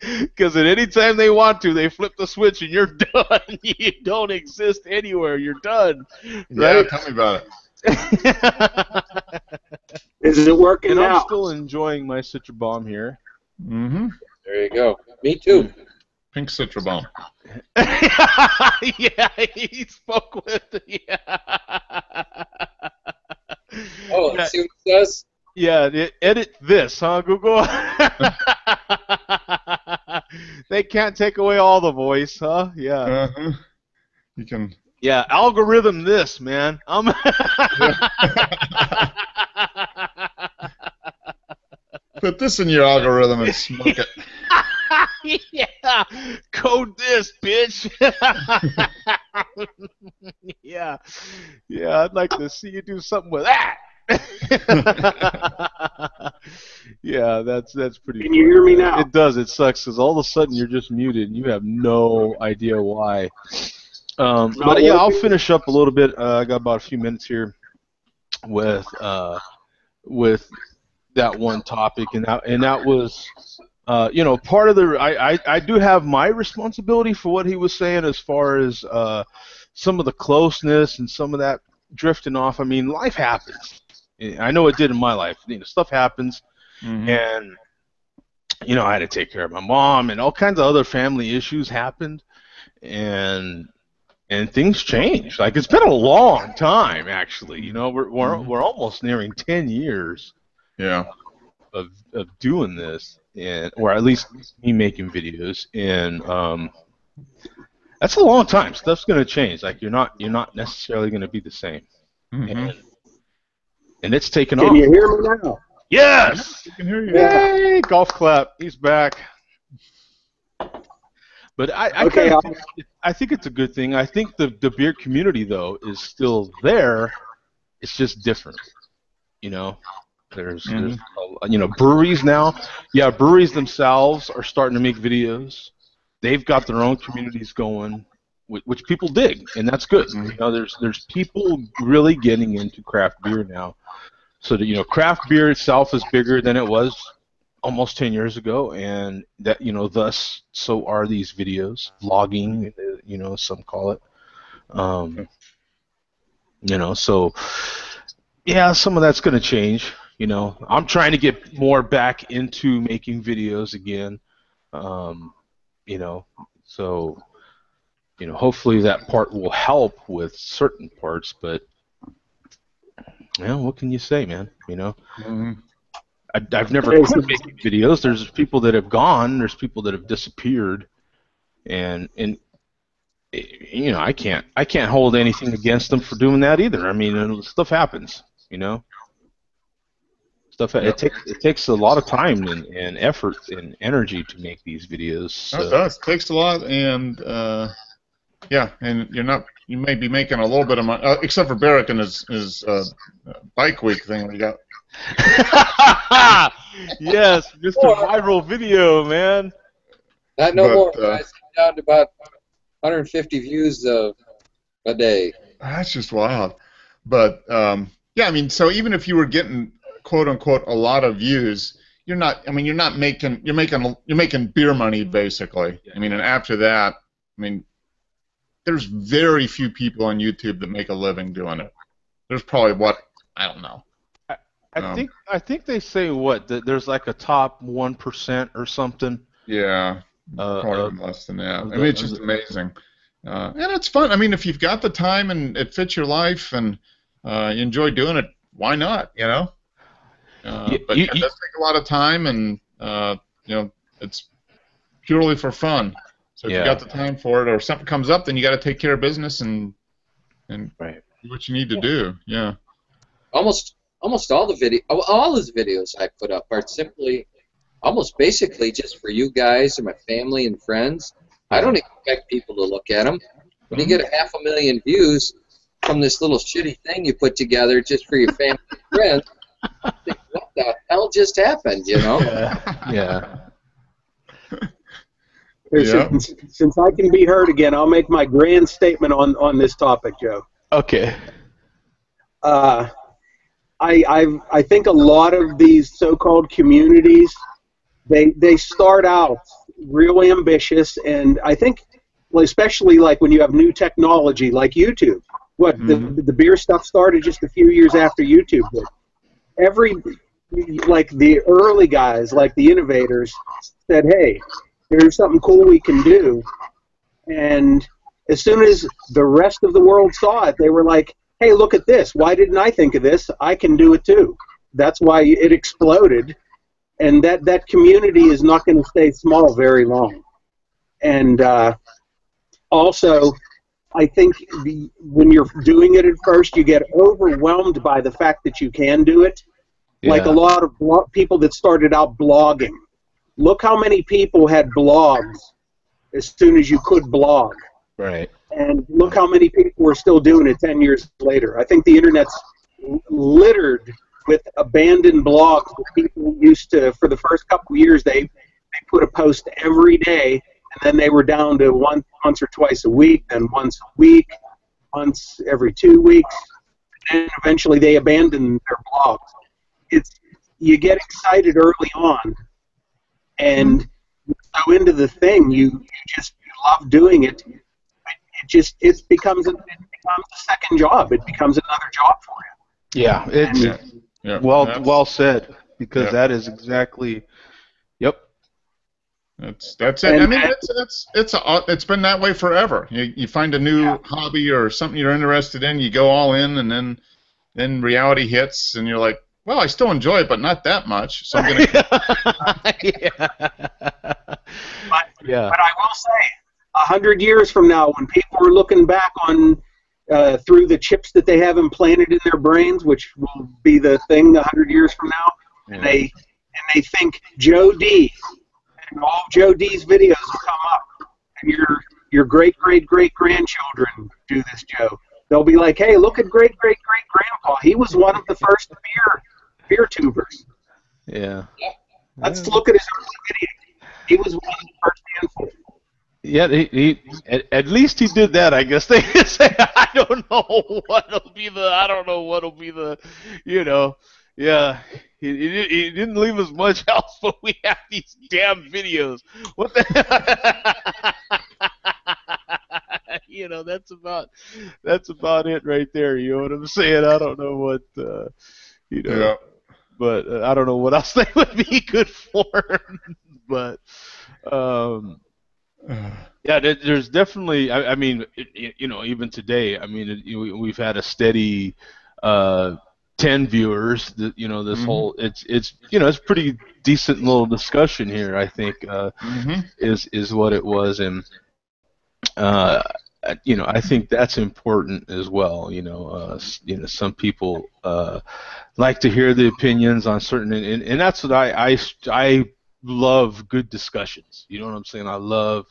Because at any time they want to, they flip the switch and you're done. you don't exist anywhere. You're done. Yeah, tell me about it. Is it working and I'm now? still enjoying my Citra bomb here. Mm-hmm. There you go. Me too. Pink Citra bomb. yeah, he spoke with. Yeah. Oh, Yeah. let's see what it says. Yeah, edit this, huh, Google? they can't take away all the voice, huh? Yeah. Uh-huh. You can. Yeah, algorithm this, man. I'm Put this in your algorithm and smoke it. yeah, code this, bitch. yeah, yeah, I'd like to see you do something with that. yeah, that's that's pretty. Can you hear me now? It does. It sucks because all of a sudden you're just muted and you have no idea why. Um, but yeah, I'll finish up a little bit. Uh, I got about a few minutes here with uh, with that one topic, and that and that was, uh, you know, part of the. I, I I do have my responsibility for what he was saying as far as uh, some of the closeness and some of that drifting off. I mean, life happens. I know it did in my life. You know, stuff happens, Mhm. and you know, I had to take care of my mom, and all kinds of other family issues happened, and and things changed. Like it's been a long time, actually. You know, we're we're, Mhm. we're almost nearing ten years Yeah. of of doing this, and or at least me making videos, and um, that's a long time. Stuff's gonna change. Like you're not you're not necessarily gonna be the same, Mhm. and and it's taken Can off. you hear me now? Yes. You can hear you. Yay! Golf clap. He's back. But I, I, Okay, think, I think it's a good thing. I think the, the beer community though is still there. It's just different. You know, there's, there's a- you know breweries now. Yeah, breweries themselves are starting to make videos. They've got their own communities going, which, which people dig, and that's good. You know, there's there's people really getting into craft beer now. So that you know, craft beer itself is bigger than it was almost 10 years ago and that you know thus so are these videos vlogging uh, you know some call it um, you know so yeah some of that's going to change you know i'm trying to get more back into making videos again um, you know so you know hopefully that part will help with certain parts but yeah what can you say man you know Mhm. I, I've never Hey, quit making videos. There's people that have gone. There's people that have disappeared, and and you know I can't I can't hold anything against them for doing that either. I mean, stuff happens. You know, stuff Yep. it takes it takes a lot of time and, and effort and energy to make these videos. That So, does. Takes a lot, and uh, yeah, and you're not. You may be making a little bit of money, uh, except for Barak and his his uh, uh, bike week thing. We got. yes, Mr. Viral Video, man. Not no But, more, uh, guys. Down to about 150 views uh, a day. That's just wild. But um, yeah, I mean, so even if you were getting quote unquote a lot of views, you're not. I mean, you're not making. You're making. You're making beer money basically. I mean, and after that, I mean, there's very few people on YouTube that make a living doing it. There's probably what I don't know. I Um, think I think they say what that there's like a top one percent or something. Yeah, Uh, probably uh, less than that. I mean, the- it's just the- amazing, uh, and it's fun. I mean, if you've got the time and it fits your life and uh, you enjoy doing it, why not? You know. Uh, Yeah, but you- it you- does take a lot of time, and uh, you know, it's purely for fun. So if Yeah. you got the time for it, or something comes up, then you got to take care of business and and Right. do what you need to do. Yeah. almost almost all the video, all his videos I put up are simply, almost basically just for you guys and my family and friends. I don't expect people to look at them. When you get a half a million views from this little shitty thing you put together just for your family and friends, I think, what the hell just happened? You know? Yeah. yeah. Yeah. Since, since I can be heard again, I'll make my grand statement on, on this topic, Joe. Okay. Uh, I, I I think a lot of these so-called communities, they they start out real ambitious, and I think, well, especially like when you have new technology like YouTube. What Mhm. the the beer stuff started just a few years after YouTube did. Every like the early guys, like the innovators, said, "Hey, here's something cool we can do," and as soon as the rest of the world saw it, they were like, hey, look at this. Why didn't I think of this? I can do it too. That's why it exploded. And that, that community is not going to stay small very long. And uh, also, I think the, when you're doing it at first, you get overwhelmed by the fact that you can do it. Like a lot of blo- people that started out blogging. Look how many people had blogs as soon as you could blog Right. and look how many people are still doing it 10 years later. I think the internet's littered with abandoned blogs that people used to, for the first couple years, they, they put a post every day, and then they were down to one, once or twice a week, then once a week, once every two weeks, and eventually they abandoned their blogs. It's, you get excited early on, and mm-hmm. you're so into the thing, you, you just love doing it, it just it becomes a, it becomes a second job. It becomes another job for you. Yeah. It's Yeah. Yeah. well That's- well said because Yeah. that is exactly. Yep. That's that's it. I And- mean, it's it's it's a, it's been that way forever. You you find a new Yeah. hobby or something you're interested in, you go all in, and then then reality hits, and you're like, well, I still enjoy it, but not that much. So I'm gonna. yeah. yeah. But I will say, a hundred years from now, when people are looking back on uh, through the chips that they have implanted in their brains, which will be the thing a hundred years from now, and they and they think Joe D. and all of Joe D's videos will come up, and your your great great great grandchildren do this, Joe. They'll be like, hey, look at great great great grandpa. He was one of the first beer beer tubers. Yeah. Let's look at his early video. He was one of the first handful. Yeah, he, he at, at least he did that. I guess they say I don't know what'll be the I don't know what'll be the you know yeah he, he, he didn't leave us much else, but we have these damn videos. What the you know that's about that's about it right there. You know what I'm saying? I don't know what uh, you know yeah. But uh, I don't know what else they would be good for. but um, yeah, there, there's definitely. I, I mean, it, it- you know, even today, I mean, it, you, we've had a steady uh, ten viewers. That you know, this Mhm. whole it's it's you know it's pretty decent little discussion here. I think uh, hmm is is what it was, and uh, you know, I think that's important as well. You know, uh, you know, some people uh, like to hear the opinions on certain, and, and that's what I, I I love good discussions. You know what I'm saying? I love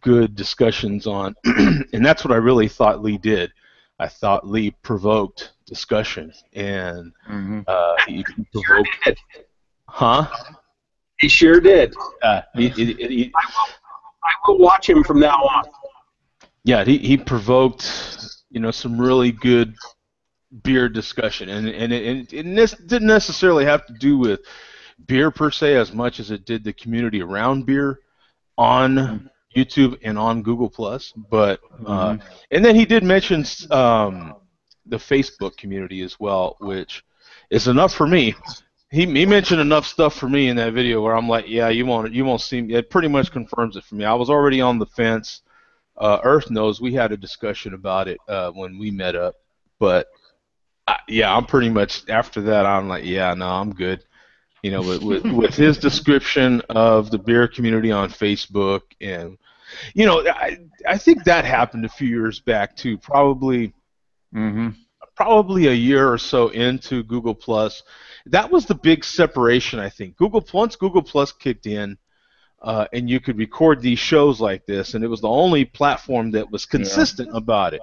good discussions on, and that's what I really thought Lee did. I thought Lee provoked discussion, and hmm uh, he, he Sure provoked, did. huh? He sure did. Uh, he, he, he, I will, I will watch him from now on. Yeah, he, he provoked you know some really good beer discussion, and and it, and it ne- didn't necessarily have to do with beer per se as much as it did the community around beer on YouTube and on Google Plus. But uh, and then he did mention um, the Facebook community as well, which is enough for me. He, he mentioned enough stuff for me in that video where I'm like, yeah, you won't you won't see me. It pretty much confirms it for me. I was already on the fence. Uh, Earth knows we had a discussion about it uh, when we met up, but I, yeah, I'm pretty much after that. I'm like, yeah, no, I'm good. You know, with, with with his description of the beer community on Facebook, and you know, I I think that happened a few years back too. Probably hmm probably a year or so into Google Plus. That was the big separation, I think. Google once Google Plus kicked in, uh, and you could record these shows like this, and it was the only platform that was consistent about it.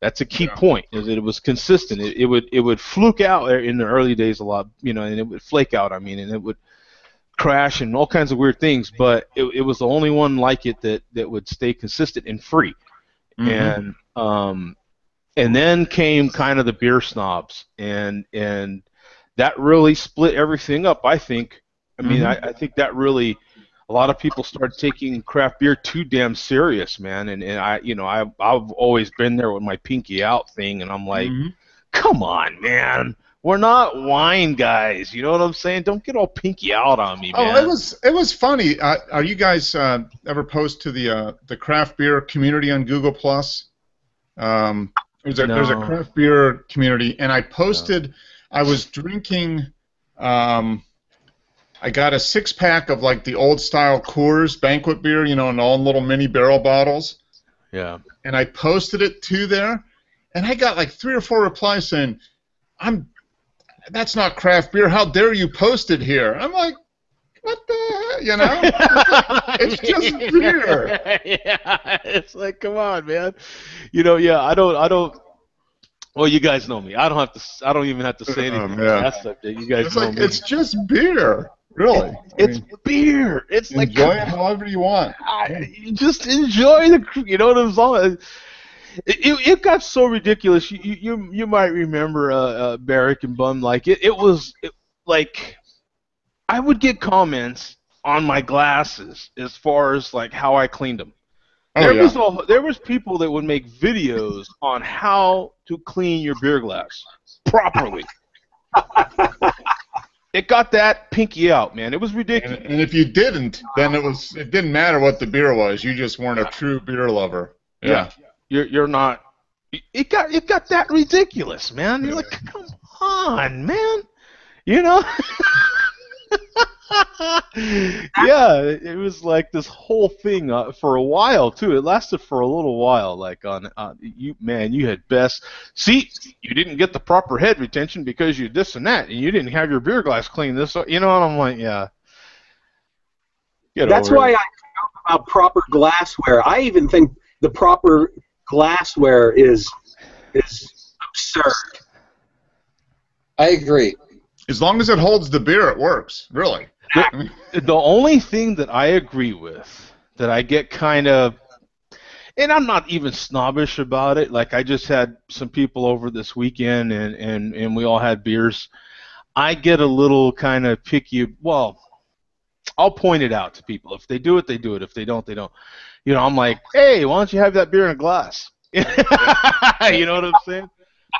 That's a key Yeah. point, is that it was consistent. It, it would it would fluke out in the early days a lot, you know, and it would flake out. I mean, and it would crash and all kinds of weird things. But it, it was the only one like it that that would stay consistent and free. Mhm. And um, and then came kind of the beer snobs, and and that really split everything up. I think. I mean, Mhm. I, I think that really a lot of people start taking craft beer too damn serious, man. And, and I, you know, I, I've always been there with my pinky out thing, and I'm like, Mhm. come on, man. We're not wine guys. You know what I'm saying? Don't get all pinky out on me, man. Oh, it was it was funny. Uh, are you guys uh, ever post to the uh, the craft beer community on Google Plus? Um, there's a there's a craft beer community, and I posted. I was drinking. Um, I got a six pack of like the old style Coors banquet beer, you know, in all little mini barrel bottles, yeah. and I posted it to there, and I got like three or four replies saying, "I'm that's not craft beer. How dare you post it here?" I'm like, "What the heck?" You know? It's just beer. yeah, it's like, come on, man. You know, yeah, I don't, I don't. Well, you guys know me. I don't have to. I don't even have to say Um, anything yeah. that subject. You guys It's know like me. it's just beer, really. I it's mean, beer. It's like enjoy it however you want. I, you just enjoy the. You know what I'm saying? It, it, it got so ridiculous. You you you, you might remember uh, uh, Barak and Bum. Like it, it was it, like I would get comments on my glasses as far as like how I cleaned them. Oh there yeah. was a, there was people that would make videos on how to clean your beer glass properly. it got that pinky out, man. It was ridiculous. and if you didn't, then it was it didn't matter what the beer was. You just weren't a true beer lover. Yeah. You're you're not. It got it got that ridiculous, man. You're like, come on, man. You know. yeah, it was like this whole thing uh, for a while too. It lasted for a little while. Like on, uh, you man, you had best see. You didn't get the proper head retention because you this and that, and you didn't have your beer glass clean. This, you know, and I'm like, yeah. Get That's why it. I talk about proper glassware. I even think the proper glassware is is absurd. I agree. As long as it holds the beer, it works. Really. Mean, the only thing that I agree with that I get kind of and I'm not even snobbish about it. Like I just had some people over this weekend and and and we all had beers. I get a little kind of picky. Well, I'll point it out to people. If they do it, they do it. If they don't, they don't. You know, I'm like, hey, why don't you have that beer in a glass? you know what I'm saying?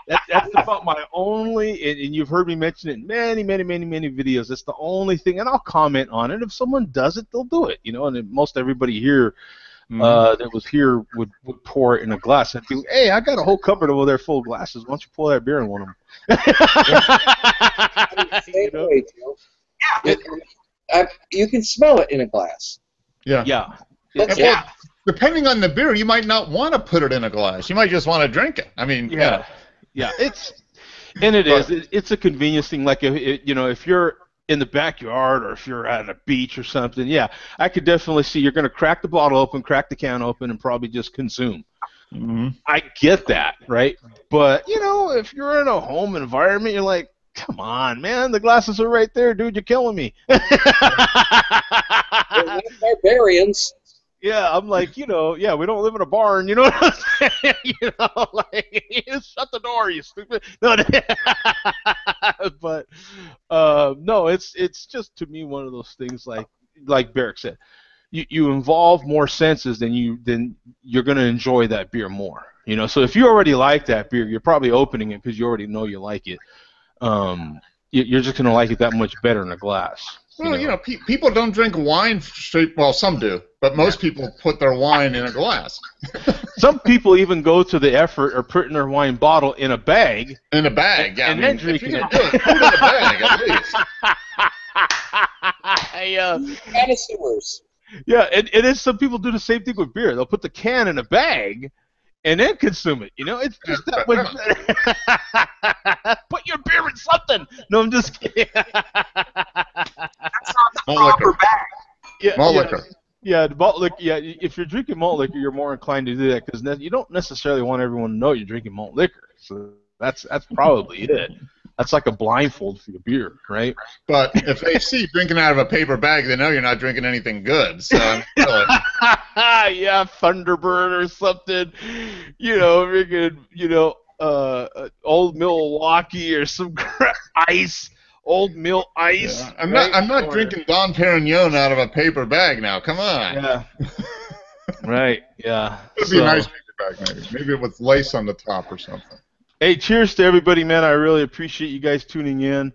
That, that's about my only, and, and you've heard me mention it in many, many, many, many videos. It's the only thing, and I'll comment on it. If someone does it, they'll do it. You know, and then most everybody here mm-hmm. uh, that was here would, would pour it in a glass. I'd be, hey, I got a whole cupboard over there full of glasses. Why don't you pour that beer in one of them? you know? way, Joe. It- I- you can smell it in a glass. yeah. Yeah. That's And, well, depending on the beer, you might not want to put it in a glass. You might just want to drink it. I mean, Yeah, yeah, it's and it is. It, it's a convenience thing. Like if it, you know, if you're in the backyard or if you're at a beach or something, yeah, I could definitely see you're going to crack the bottle open, crack the can open, and probably just consume. hmm I get that, right? But you know, if you're in a home environment, you're like, come on, man, the glasses are right there, dude. You're killing me. They're barbarians. Yeah, I'm like, you know, yeah, we don't live in a barn, you know what I'm saying? you know, like, shut the door, you stupid. No, but uh, no, it's it's just to me one of those things like like Barak said, you you involve more senses than you then you're gonna enjoy that beer more. You know, so if you already like that beer, you're probably opening it because you already know you like it. Um, you- you're just gonna like it that much better in a glass. Well, you know, pe- people don't drink wine straight. Well, some do, but most people put their wine in a glass, Some people even go to the effort of putting their wine bottle in a bag. in a bag. Yeah, And I then mean, if you're drinking it. do put it in a bag at least. I, uh, Connoisseurs. yeah, and, and then some people do the same thing with beer. They'll put the can in a bag and then consume it. You know, it's just that way. Put your beer in something. No, I'm just kidding. That's not Malt Proper liquor. bag. yeah, Malt yeah, liquor. Yeah, the malt liquor. Yeah, if you're drinking malt liquor, you're more inclined to do that because you don't necessarily want everyone to know you're drinking malt liquor. So that's that's probably it. That's like a blindfold for your beer, right? But if they see you drinking out of a paper bag, they know you're not drinking anything good. So yeah, Thunderbird or something. You know, freaking, you know, uh, old Milwaukee or some ice, old Mill ice. Yeah, I'm right? not. I'm not Or- drinking Dom Pérignon out of a paper bag now. Come on. Yeah. right. Yeah. It'd be a nice paper bag, maybe. Maybe with lace on the top or something. Hey, cheers to everybody, man. I really appreciate you guys tuning in,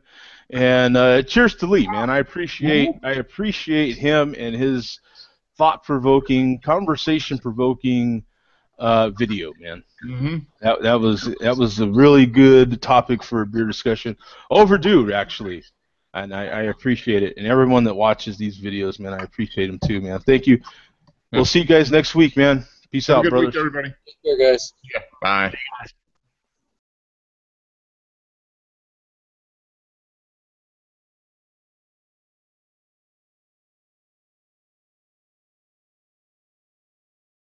and uh, cheers to Lee, man. I appreciate I appreciate him and his thought-provoking, conversation-provoking uh, video, man. Mm-hmm. That that was that was a really good topic for a beer discussion. Overdue, actually, and I, I appreciate it. And everyone that watches these videos, man, I appreciate them too, man. Thank you. We'll see you guys next week, man. Peace Have a out, good brothers. week, everybody. Take care, guys. Bye.